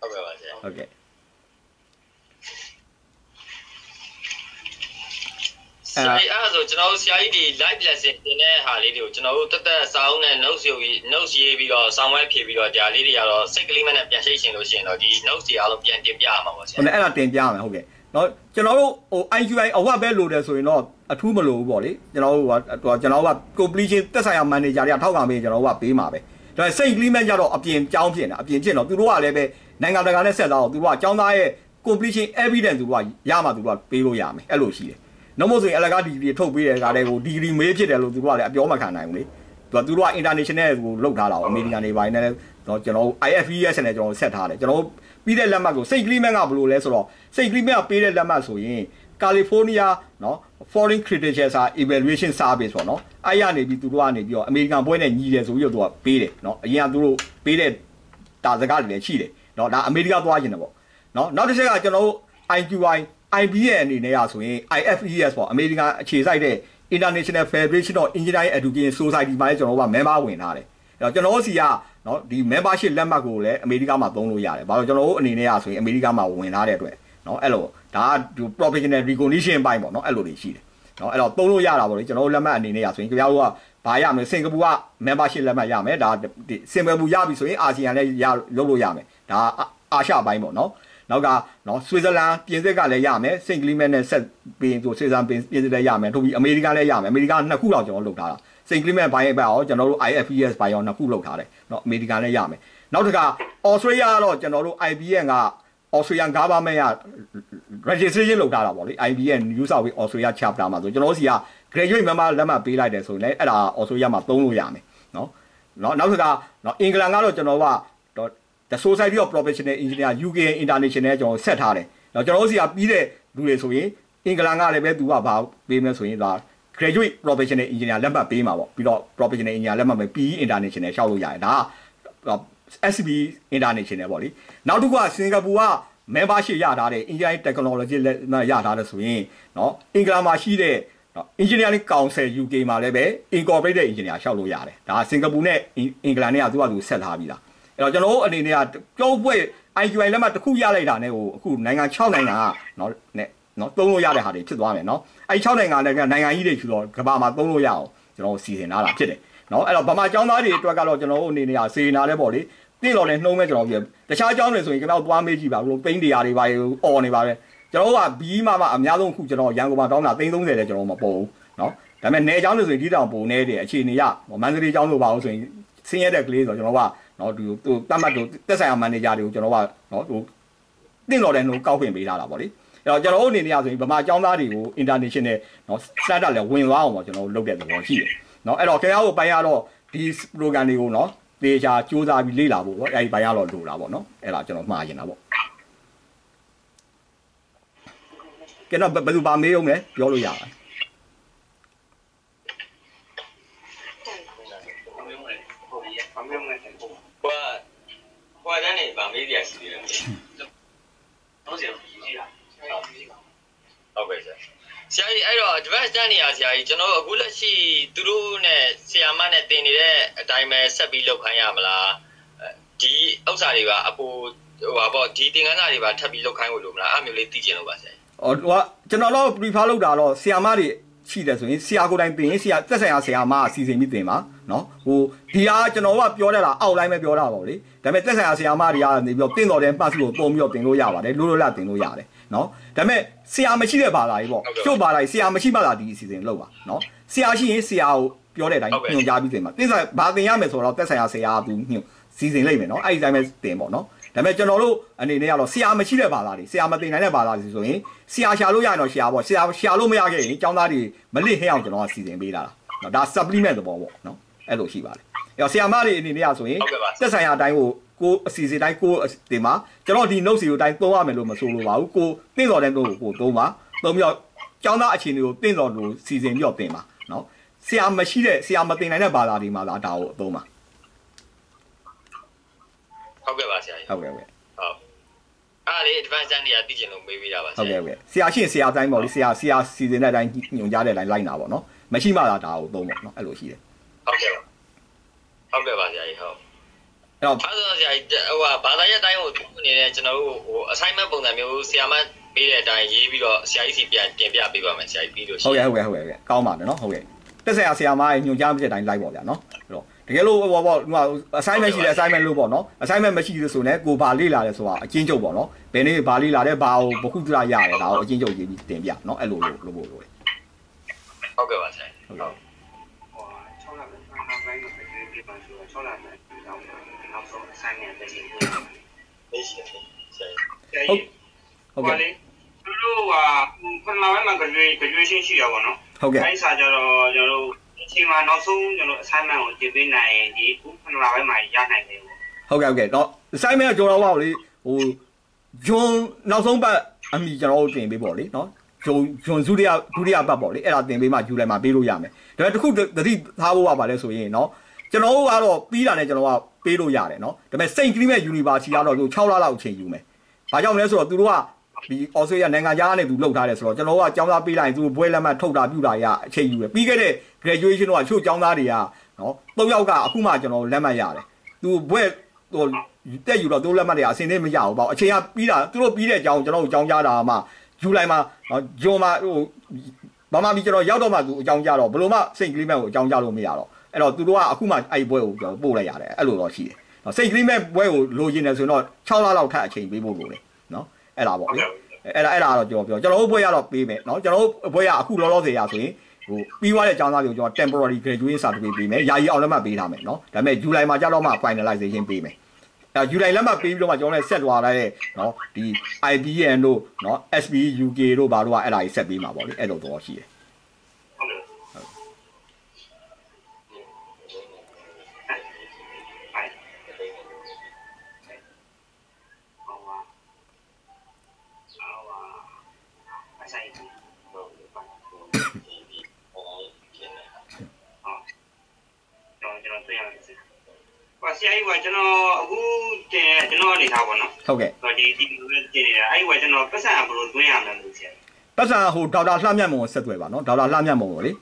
ဟုတ်ကဲ့ပါဆရာဟုတ်ကဲ့ ဆရာကြီးအဲ့ဒါဆိုကျွန်တော်တို့ဆရာကြီးဒီ live lesson တင်တဲ့ဟာလေးတွေကိုကျွန်တော်တို့တက်တက်စာအုပ်နဲ့ notes ယူပြီး notes ရေးပြီးတော့ဆောင်းဝဲဖြည့်ပြီးတော့ဒါလေးတွေကတော့စိတ်ကလေးမနဲ့ပြန်ရှိတ်ရှင်လို့ရှိရင်တော့ဒီ notes တွေအားလုံးပြန်တင်ပြရမှာပါဆရာဟိုနဲ့အဲ့ဒါတင်ပြရမယ်ဟုတ်ကဲ့နော်ကျွန်တော်တို့ဟို IQI အဝတ်ပဲလိုတယ်ဆိုရင်တော့အထူးမလိုဘူးပေါ့လေကျွန်တော်တို့ကကျွန်တော်က completion တက်ဆိုင်ရာ manager တွေကထောက်ခံပေးကျွန်တော်တို့ကပေးမှာပဲဒါပေမဲ့ Saint Clement ကြတော့အပြင်ကြောင်းဖြစ်နေတာအပြင်ဖြစ်တော့သူတို့ကလည်းပဲနိုင်ငံတကာနဲ့ဆက်တော့သူတို့ကကျောင်းသားရဲ့ completion evidence သူတို့ကရမှသူတို့ကပေးလို့ရမယ်အဲ့လိုရှိတယ်။ နောက်မို့ဆိုရင်အလကားဒီဂရီထုတ်ပေးတဲ့ကားတွေကိုဒီဂရီမေးဖြစ်တယ်လို့သူတို့ကလည်းအပြောမခံနိုင်ဘူးလေ။သူကသူတို့က international ကိုလောက်ထားတာအမေရိကန်တွေပိုင်းနဲ့တော့ကျွန်တော် IFES နဲ့ကျွန်တော်ဆက်ထားတယ်ကျွန်တော်ပြီးတဲ့လက်မှတ်ကိုစိတ်ကလီမက်ကဘယ်လိုလဲဆိုတော့စိတ်ကလီမက်ကပေးတဲ့လက်မှတ်ဆိုရင် California နော် Foreign Credentials Evaluation Service ပေါ့နော်အဲ့ရနေပြီးသူတို့ကနေပြီးတော့အမေရိကန်ဘွဲနဲ့ညီတယ်ဆိုပြီးတော့သူကပေးတယ်နော်အရင်ကသူတို့ပေးတဲ့တာစကားတွေလည်းရှိတယ်နော်ဒါအမေရိကသွားကျင်တယ်ပေါ့နော်နောက်တစ်ချက်ကကျွန်တော်တို့ IQI IB ရဲ့အနေနဲ့ရဆိုရင် IFES ပေါ့အမေရိကန်အခြေစိုက်တဲ့ International Federation of Engineering Education Society မှာလည်းကျွန်တော်တို့က member ဝင်ထားတယ်အဲ့တော့ကျွန်တော်တို့စီကနော်ဒီ membership လက်မှတ်ကိုလည်းအမေရိကမှာသုံးလို့ရတယ်ဘာလို့ကျွန်တော်တို့အနေနဲ့ရဆိုရင်အမေရိကမှာဝင်ထားတဲ့အတွက်နော်အဲ့လိုဒါကဒီ professional recognition ပိုင်းပေါ့နော်အဲ့လိုတွေရှိတယ်နော်အဲ့တော့သုံးလို့ရတာပေါ့လေကျွန်တော်တို့လက်မှတ်အနေနဲ့ရဆိုရင်ကြပြောတို့ကဘာရမလဲစင်ကာပူက membership လက်မှတ်ရမယ်ဒါစင်ကာပူရပြီဆိုရင်အာဆီယံလည်းရလုပ်လို့ရမယ်ဒါအာရှပိုင်းပေါ့နော် နောက်ကနော်ဆွစ်ဇာလန်ပြင်သစ်ကလည်းရမယ်စိန့်ကလီမက်နဲ့ဆက်ပင်ဆိုဆွစ်ဇာလန်ပြင်သစ်လည်းရမယ်ထို့ပြီးအမေရိကလည်းရမယ်အမေရိကနှစ်ခုတော့ကျွန်တော်လုပ်ထားတာစိန့်ကလီမက်ဘိုင်းဘက်ရောကျွန်တော်တို့ IFPS ဘိုင်းရောနှစ်ခုလုပ်ထားတယ်နော်အမေရိကန်လည်းရမယ်နောက်တစ်ခါဩစတြေးလျကတော့ကျွန်တော်တို့ IBN က Australian government က registration လုပ်ထားတာပေါ့လေ IBN New South Wales Australia chapter မှာဆိုကျွန်တော်စီက graduate member လက်မှတ်ပေးလိုက်တယ်ဆိုရင်လည်းအဲ့ဒါ Australia မှာသုံးလို့ရမယ်နော်နော်နောက်တစ်ခါနော်အင်္ဂလန်ကတော့ကျွန်တော်က the society of professional engineer UK international ကျွန်တော်ဆက်ထားတယ်เนาะကျွန်တော်တို့စီကပြီးတဲ့လူတွေဆိုရင်အင်္ဂလန်ကလည်းပဲသူကဘာပေးမလဲဆိုရင်ဒါ graduate professional engineer လက်မှတ်ပေးမှာပေါ့ပြီးတော့ professional engineer လက်မှတ်ပဲ PE international ရှောက်လို့ရတယ်ဒါက SCB international ပေါ့လေနောက်တစ်ခုကစင်ကာပူက membership ရထားတဲ့ engineering technology လက်မှတ်ရထားတဲ့ဆိုရင်เนาะအင်္ဂလန်မှာရှိတဲ့ engineering council UK မှာလည်းပဲ incorporated engineer ရှောက်လို့ရတယ်ဒါစင်ကာပူနဲ့အင်္ဂလန်နဲ့ကသူကသူဆက်ထားပြီးသား အဲ့တော့ကျွန်တော်တို့အနေနဲ့ကကြောပွဲ IQI လက်မှတ်တစ်ခုရလိုက်တာနဲ့ဟိုအခုနိုင်ငံ6နိုင်ငံကနော်နဲ့နော်သုံးလို့ရတဲ့ဟာတွေဖြစ်သွားမယ်နော်အဲ့6နိုင်ငံလည်းနိုင်ငံကြီးတွေယူတော့ကမ္ဘာမှာသုံးလို့ရအောင်ကျွန်တော်စီစဉ်ထားတာဖြစ်တယ်နော်အဲ့တော့ဗမာကျောင်းသားတွေအတွက်ကတော့ကျွန်တော်တို့အနေနဲ့စေနာလဲပေါ့လေတိတော်လည်းနှုံးမဲ့ကျွန်တော်ပြတခြားကျောင်းတွေဆိုရင်ကျွန်တော်သွားမေးကြည့်ပါဘူးလို့ပိန်းတရားတွေပါအော်နေပါပဲကျွန်တော်ကဘီးမမအများဆုံးအခုကျွန်တော်ရန်ကုန်မှာတောင်းတာ330လဲကျွန်တော်မပေါ်ဘူးနော်ဒါပေမဲ့နယ်ကျောင်းတွေဆိုရင်ဒီတောင်ပုံနေတယ်အခြေအနေရမန္တလေးကျောင်းလိုပါအောင်ဆိုရင်ဆင်းရဲတဲ့ကလေးဆိုတော့ကျွန်တော်က နော်ဒီသူတတ်မှတ်သူတက်ဆိုင်အောင်မန်နေဂျာတွေကိုကျွန်တော်ကနော်ဟိုတင့်တော်တယ်လို့ကောက်ခွင့်ပေးထားတာပေါ့လေအဲ့တော့ကျွန်တော်တို့အနေနဲ့ဆိုရင်ဗမာအကြောင်းသားတွေကို international နော် startup လည်းဝင်သွားအောင်ပေါ့ကျွန်တော်တို့လုပ်တဲ့သဘောရှိတယ်နော်အဲ့တော့ခင်ဗျားတို့ပိုင်းရတော့ဒီ program တွေကိုနော်တေချာစူးစမ်းပြီးလေ့လာဖို့ပေါ့အဲ့ဒီပိုင်းရတော့လိုတာပေါ့နော်အဲ့ဒါကျွန်တော်မှားရင်တာပေါ့ကျွန်တော်ဘယ်လိုပါမေးအောင်လဲပြောလို့ရပါတယ် ဟိုကတန်းနေဗာမေးပြရှိတယ်လေတော့စီကြီးကြီးလားဟုတ်ကဲ့ဆရာဆရာကြီးအဲ့တော့ advance တန်းနေရဆရာကြီးကျွန်တော်အခုလက်ရှိသူတို့နဲ့ဆရာမနဲ့တင်နေတဲ့အတိုင်းပဲဆက်ပြီးလုပ်ခိုင်းရမလားဒီဥစ္စာတွေပါအပူဟိုပါပေါ့ဒီသင်ခန်းစာတွေပါထပ်ပြီးလုပ်ခိုင်းဖို့လိုမလားအဲ့မျိုးလေးသိချင်လို့ပါဆရာအော်ဟိုကကျွန်တော်တို့ prefer လုပ်တာတော့ဆီယာမတွေရှိတယ်ဆိုရင်ဆီယာကိုယ်တိုင်တင်ရင်ဆီယာသက်ဆိုင်ရာဆီယာမအစီအစဉ်ပြီးတင်ပါ နော်ဟိုဒီဟာကျွန်တော်ကပြောတတ်တာအောက်လိုင်းပဲပြောတာပါလေဒါပေမဲ့သက်ဆိုင်ရာဆီယာမတွေကနေပြီးတော့တင်တော်တဲ့ပတ်စုကိုပုံပြီးတော့တင်လို့ရပါတယ်လို့လို့လတင်လို့ရတယ်နော်ဒါပေမဲ့ဆီယာမရှိတဲ့ဘာသာကြီးပေါ့ကျုပ်ဘာသာကြီးဆီယာမရှိမှသာဒီအစီအစဉ်လုပ်ပါနော်ဆီယာရှိရင်ဆီယာကိုပြောတဲ့အတိုင်းညွှန်ကြားပြီးတင်ပါတင်ဆိုင်ဘာတင်ရမယ်ဆိုတော့သက်ဆိုင်ရာဆီယာကသူညွှန်စီစဉ်လိုက်မယ်နော်အဲ့ဒီတိုင်းပဲတင်ပေါ့နော်ဒါပေမဲ့ကျွန်တော်တို့အနေနဲ့ကတော့ဆရာမရှိတဲ့ဘာသာတွေဆရာမသိနိုင်တဲ့ဘာသာတွေဆိုရင်ဆရာရှာလို့ရရင်တော့ဆရာပေါ့ဆရာရှာလို့မရခဲ့ရင်ကျောင်းသားတွေမလစ်ဟဲအောင်ကျွန်တော်ကစီစဉ်ပေးတာလားနော်ဒါ supplement သဘောပေါ့နော် အဲ့လိုရှိပါတယ်အဲ့တော့ဆရာမတွေအနေနဲ့ကဆိုရင်သက်ဆိုင်ရာအတိုင်းကိုကိုအစီအစဉ်တိုင်းကိုဒီမှာကျွန်တော်ဒီ note စီကိုတိုင်းသုံးရမယ်လို့မဆိုလိုပါဘူးကိုတင့်တော်တဲ့ note ကိုကိုသုံးပါသုံးပြီးတော့ကျောင်းသားအခြေအနေကိုတင့်တော်လို့စီစဉ်ပြီးတော့တင်ပါနော်ဆရာမရှိတဲ့ဆရာမတင်နိုင်တဲ့ဘာသာတွေမှာဒါဒါကိုအသုံးပါဟုတ်ကဲ့ပါဆရာကြီးဟုတ်ကဲ့ဟုတ်ကဲ့ဟုတ်အဲ့လေ advance တန်းနေရသိချင်လို့မေးပေးတာပါဆဟုတ်ရာကဲ့ဟုတ်ကဲ့ဆရာရှိရင်ဆရာတိုင်းပေါ့လေဆရာဆရာစီစဉ်တဲ့အတိုင်းညွှန်ကြားတဲ့အတိုင်းလိုက်နာပေါ့နော်မရှိမှသာဒါကိုသုံးပေါ့နော်အဲ့လိုရှိတယ် ဟုတ်ကဲ့ဟုတ်ကဲ့ပါဆရာကြီးဟုတ်အဲ့တော့ဘာသာဆရာကြီးဟိုဘာသာရဲ့အတိုင်းကိုသူအနေနဲ့ကျွန်တော်တို့ဟို assignment ပုံစံမျိုးဆရာမပေးတဲ့အတိုင်းရေးပြီးတော့ဆရာကြီးစီပြန်တင်ပြပေးပါမယ်ဆရာကြီးပြီးလို့ရှိရင်ဟုတ်ကဲ့ဟုတ်ကဲ့ဟုတ်ကဲ့ကောင်းပါမယ်နော်ဟုတ်ကဲ့တက်ဆရာဆရာမရဲ့ညွှန်ကြားချက်အတိုင်းလိုက်ပါဗျာနော်အဲ့တော့တကယ်လို့ဘောဘောဒီမှာ assignment ရှိတယ် assignment လို့ပေါ့နော် assignment မရှိဘူးဆိုတော့ကိုဘာလေ့လာလဲဆိုတာအချင်းချုပ်ပေါ့နော်ဘယ်နေ့ဘာလေ့လာလဲဘာကိုဘခုကြရရတယ်ဒါကိုအချင်းချုပ်ရေးပြီးတင်ပြနော်အဲ့လိုလိုလို့ပို့လို့ဟုတ်ကဲ့ပါဆရာဟုတ် 看看这些问题。没写，没写。ဟုတ်ကဲ့သူတို့ကပထမပိုင်းမှာကြွေကြွေရှင်းရှိရပါတော့ဟုတ်ကဲ့အဲဒီစာကြတော့ကျွန်တော်တို့အချိန်မှာနောက်ဆုံးကျွန်တော် assignment ကိုတင်ပေးနိုင်ရင်ဒီခုပထမပိုင်းမှာရနိုင်တယ်ပေါ့ဟုတ်ကဲ့ဟုတ်ကဲ့တော့ assignment ကကျွန်တော်တို့လေဟိုဂျွန်နောက်ဆုံးပတ်အမိကျွန်တော်တို့တင်ပေးပေါ့လေနော်ဂျွန်ဂျွန်စုတရဒုတိယပတ်ပေါ့လေအဲ့ဒါတင်ပေးမှယူလိုက်မှပေးလို့ရမယ်ဒါပေမဲ့တခုတတိထားဖို့ပါပါလဲဆိုရင်နော် ကျွန်တော်တို့ကတော့ပြီးတာနဲ့ကျွန်တော်ကပေးလို့ရတယ်နော်ဒါပေမဲ့စိန်ကရီးမဲ့ University ကတော့သူ6လလောက်အချိန်ယူမယ်ဘာကြောင့်လဲဆိုတော့သူတို့ကဒီဩစတြေးလျနိုင်ငံသားနဲ့သူလှုပ်ထားတယ်ဆိုတော့ကျွန်တော်ကចောင်းသားပေးလိုက်ရင်သူတို့ဘွဲလက်မှတ်ထုတ်တာပြုတာရအချိန်ယူတယ်ပြီးခဲ့တဲ့ graduation တော့ချို့ចောင်းသားတွေကနော်၃ယောက်ကအခုမှကျွန်တော်လက်မှတ်ရတယ်သူဘွဲဟိုတက်ယူတော့သူလက်မှတ်တွေအဆင်သင့်မရဘူးပေါ့အချိန်ကပြီးတာသူတို့ပြီးတဲ့အကြောင်းကျွန်တော်တို့ចောင်းကြားတာမှဇူလိုင်မှာနော်ဂျွန်မှာဟိုဘာမှပြီးကျွန်တော်ရောက်တော့မှသူအကြောင်းကြားတော့ဘယ်လိုမှစိတ်ကလေးမဲ့ကိုအကြောင်းကြားလို့မရတော့ အဲ့တော့သူတို့ကအခုမှအဲ့ဒီပွဲကိုပို့လိုက်ရတယ်အဲ့လိုတော့ရှိတယ်နော်စိတ်ကလေးမဲ့ပွဲကိုလိုချင်တယ်ဆိုတော့6လလောက်ထပ်အချိန်ပေးဖို့လိုတယ်နော်အဲ့ဒါပေါ့လေအဲ့ဒါအဲ့ဒါတော့ကျွန်တော်ပြောကျွန်တော်တို့ဘွဲရတော့ပေးမယ်နော်ကျွန်တော်တို့ဘွဲရအခုလောလောဆယ်ရဆိုရင်ဟိုပြီးသွားတဲ့အကြောင်းသားတွေကိုကျွန်တော် temporary graduate certificate ပေးမယ်ယာယီအောင်လက်မှတ်ပေးထားမယ်နော်ဒါပေမဲ့ July မှာကြာတော့မှ finalization ပေးမယ်အဲ July လက်မှတ်ပေးပြီးတော့မှကျွန်တော်လည်းဆက်သွားလိုက်တဲ့နော်ဒီ IBN တို့နော် SBUK တို့ဘာတို့ကအဲ့ဒါကြီးဆက်ပေးမှာပေါ့လေအဲ့လိုတော့ရှိတယ် ပါဆရာကြီးကကျွန်တော်အခုတင်ကျွန်တော်အနေထားပေါ့နော်ဟုတ်ကဲ့ဒီဒီလိုနဲ့တင်နေတာအဲ့ဒီကကျွန်တော်ပတ်စံဘယ်လိုတွင်းရမလဲလို့ဆရာပတ်စံဟိုဒေါက်တာလှမြတ်မုံဆက်သွယ်ပါနော်ဒေါက်တာလှမြတ်မုံပေါ့လေ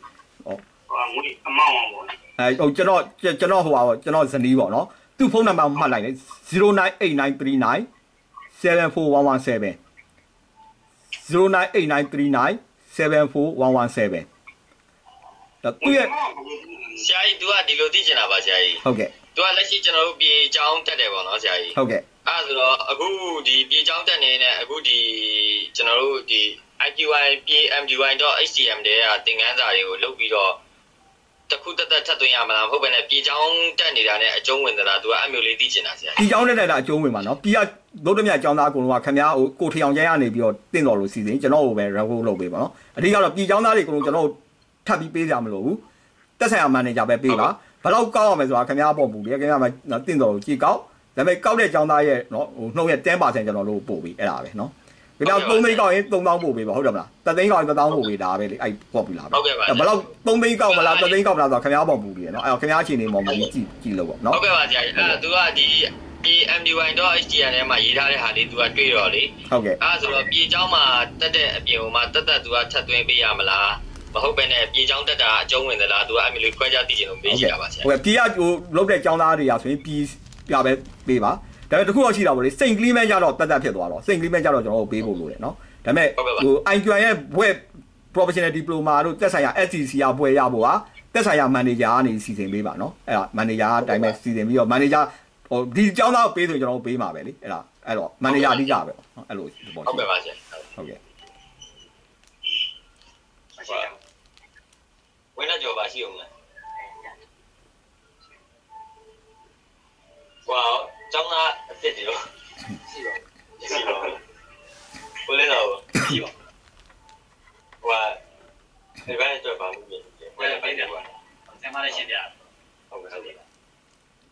ဟုတ်ငွေအမောင်းအောင်ပေါ့အဲဟိုကျွန်တော်ကျွန်တော်ဟိုပါပေါ့ကျွန်တော်ဇနီးပေါ့နော်သူ့ဖုန်းနံပါတ်မှတ်လိုက်လေ098939 74117 098939 74117ဒါသူ့ရဲ့ဆရာကြီး तू ကဒီလိုသိချင်တာပါဆရာကြီးဟုတ်ကဲ့ သူကလက်ရှိကျွန်တော်တို့ပြေချောင်းတက်တယ်ပေါ့နော်ဆရာကြီးဟုတ်ကဲ့အဲ့ဆိုတော့အခုဒီပြေချောင်းတက်နေတဲ့အခုဒီကျွန်တော်တို့ဒီ IQI PMDY.HCM တွေကသင်ခန်းစာတွေကိုလုပ်ပြီးတော့တခုတက်တက်ထပ်သွင်းရမလားမဟုတ်ဘဲနဲ့ပြေချောင်းတက်နေတာနဲ့အကျုံးဝင်သလားသူကအမျိုးလေးသိချင်တာဆရာပြေချောင်းတက်နေတာအကျုံးဝင်ပါနော်ပြေကဒုတိယအကြောင်းသားအကုန်လုံးကခင်ဗျားဟိုကိုထီအောင်ကျန်းရနေပြီးတော့တင့်တော်လို့စီစဉ်ကျွန်တော်ကိုပဲ record လုပ်ပေးပါနော်အတိအကျတော့ပြေချောင်းသားတွေအကုန်လုံးကျွန်တော်ထပ်ပြီးပေးကြမလို့ဘူးတက်ဆိုင်ရာမန်နေဂျာပဲပေးပါ ဘယ်လောက်ကောက်ရမယ်ဆိုတာခင်ဗျားပေါ်မူလေခင်ဗျားမှာတင့်တော်ကိုကြည့်ကောက်ဒါပေမဲ့ကောက်တဲ့ចောင်းသားရဲ့နော်ဟိုနှုတ်ရဲ့10%ကျွန်တော်တို့ပို့ပြီးအဲ့ဒါပဲနော်ဒီလောက်3သိန်းကောက်ရင်3000ပို့ပေးပါဟုတ်တယ်မလား3သိန်းကောက်ရင်3000ပို့ပေးဒါပဲလေအဲ့ပေါ့ပြီလားဟုတ်ကဲ့ပါဘယ်လောက်3သိန်းကောက်မလား3သိန်းကောက်မလားဆိုတော့ခင်ဗျားပေါ်မူလေနော်အဲ့တော့ခင်ဗျားအချိန်နေပေါ်မူကြည့်ကြည့်လို့ပေါ့နော်ဟုတ်ကဲ့ပါဆရာကြီးအဲ့ဒါသူကဒီဒီ mdy.hdn ထဲမှာရေးထားတဲ့ဟာလေး तू ကတွေ့တော့လေဟုတ်ကဲ့အဲ့ဒါဆိုတော့ပြေเจ้าမှာတက်တဲ့အပြင်ဟိုမှာတက်တက် तू ကချက်သွင်းပေးရမလား မဟုတ်ဘဲနဲ့ပြေချောင်းတက်တာအကျုံးဝင်သလား तू ကအမျိုးလေးခွဲခြားသိချင်လို့မေးရှိတာပါဆရာ ဟုတ်ကဲ့ပြေးရဟိုလုတ်တဲ့ចောင်းသားတွေကဆိုရင်ပြီးပြပဲပေးပါဒါပေမဲ့တခုတော့ရှိတာပေါ့လေစိန်ကလီမန်ကြတော့တက်တက်ဖြစ်သွားတော့စိန်ကလီမန်ကြတော့ကျွန်တော်တို့ပေးဖို့လိုတယ်နော်ဒါပေမဲ့ဟို IQN ရဲ့ဘွဲ professional diploma တို့တက်ဆိုင်ရာ SCC ကဘွဲရဖို့ဟာတက်ဆိုင်ရာ manager ကနေစီစဉ်ပေးပါနော်အဲ့ဒါ manager အတိုင်းပဲစီစဉ်ပြီးတော့ manager ဟိုဒီចောင်းသားကိုပေးဆိုရင်ကျွန်တော်တို့ပေးမှာပဲလေအဲ့ဒါအဲ့တော့ manager အဓိကပဲနော်အဲ့လိုပေါ့ ဟုတ်ကဲ့ပါဆရာ ဟုတ်ကဲ့ ။မရှိတော့ ဝင်တော့ကြော်ပါရှိအောင်လားဟွာကျောင်းသားအစ်စ်တွေရောရှိပါရှိပါဘယ်လဲတော့ရှိပါဟွာဒီဘက်တော့ပါလို့ပြန်ဘယ်လဲပြန်ကွာဆင်မလေးရှင်းပြဟုတ်ကဲ့ဟုတ်ကဲ့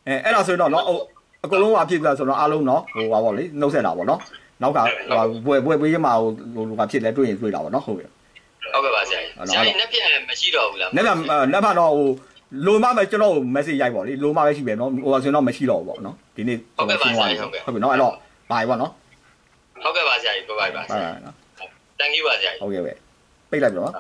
အဲအဲ့ဒါဆိုရင်တော့နော်ဟိုအကုန်လုံးအဖြစ်ပြဆိုတော့အားလုံးနော်ဟိုပါပေါ့လေနှုတ်ဆက်တာပေါ့နော်နောက်ကဟိုဘွဲဘွဲပေးရမှာဟိုဟိုကဖြစ်လဲတွေ့ရင်တွေ့တာပေါ့နော်ဟုတ်ကဲ့ ဟုတ်ကဲ့ပါဆရာကြီးဆရာကြီးနှစ်ပြန်မရှိတော့ဘူးလား နက်ဖြန်နက်ဖြန်တော့ဟိုလိုမပဲကျွန်တော်ကို message ရိုက်ပါလေလိုမပဲရှိပဲเนาะဟိုဆိုရင်တော့မရှိတော့ဘူးပေါ့เนาะဒီနေ့ဟုတ်ပြီเนาะအဲ့တော့ဘိုင်ပေါ့เนาะ ဟုတ်ကဲ့ပါဆရာကြီးဘိုင်ဘိုင်ပါဆ ဟုတ် ရာ ကဲ့နော် thank you ပါဆရာကြီး ဟုတ်ကဲ့ပဲပိတ်လိုက်ပြီနော်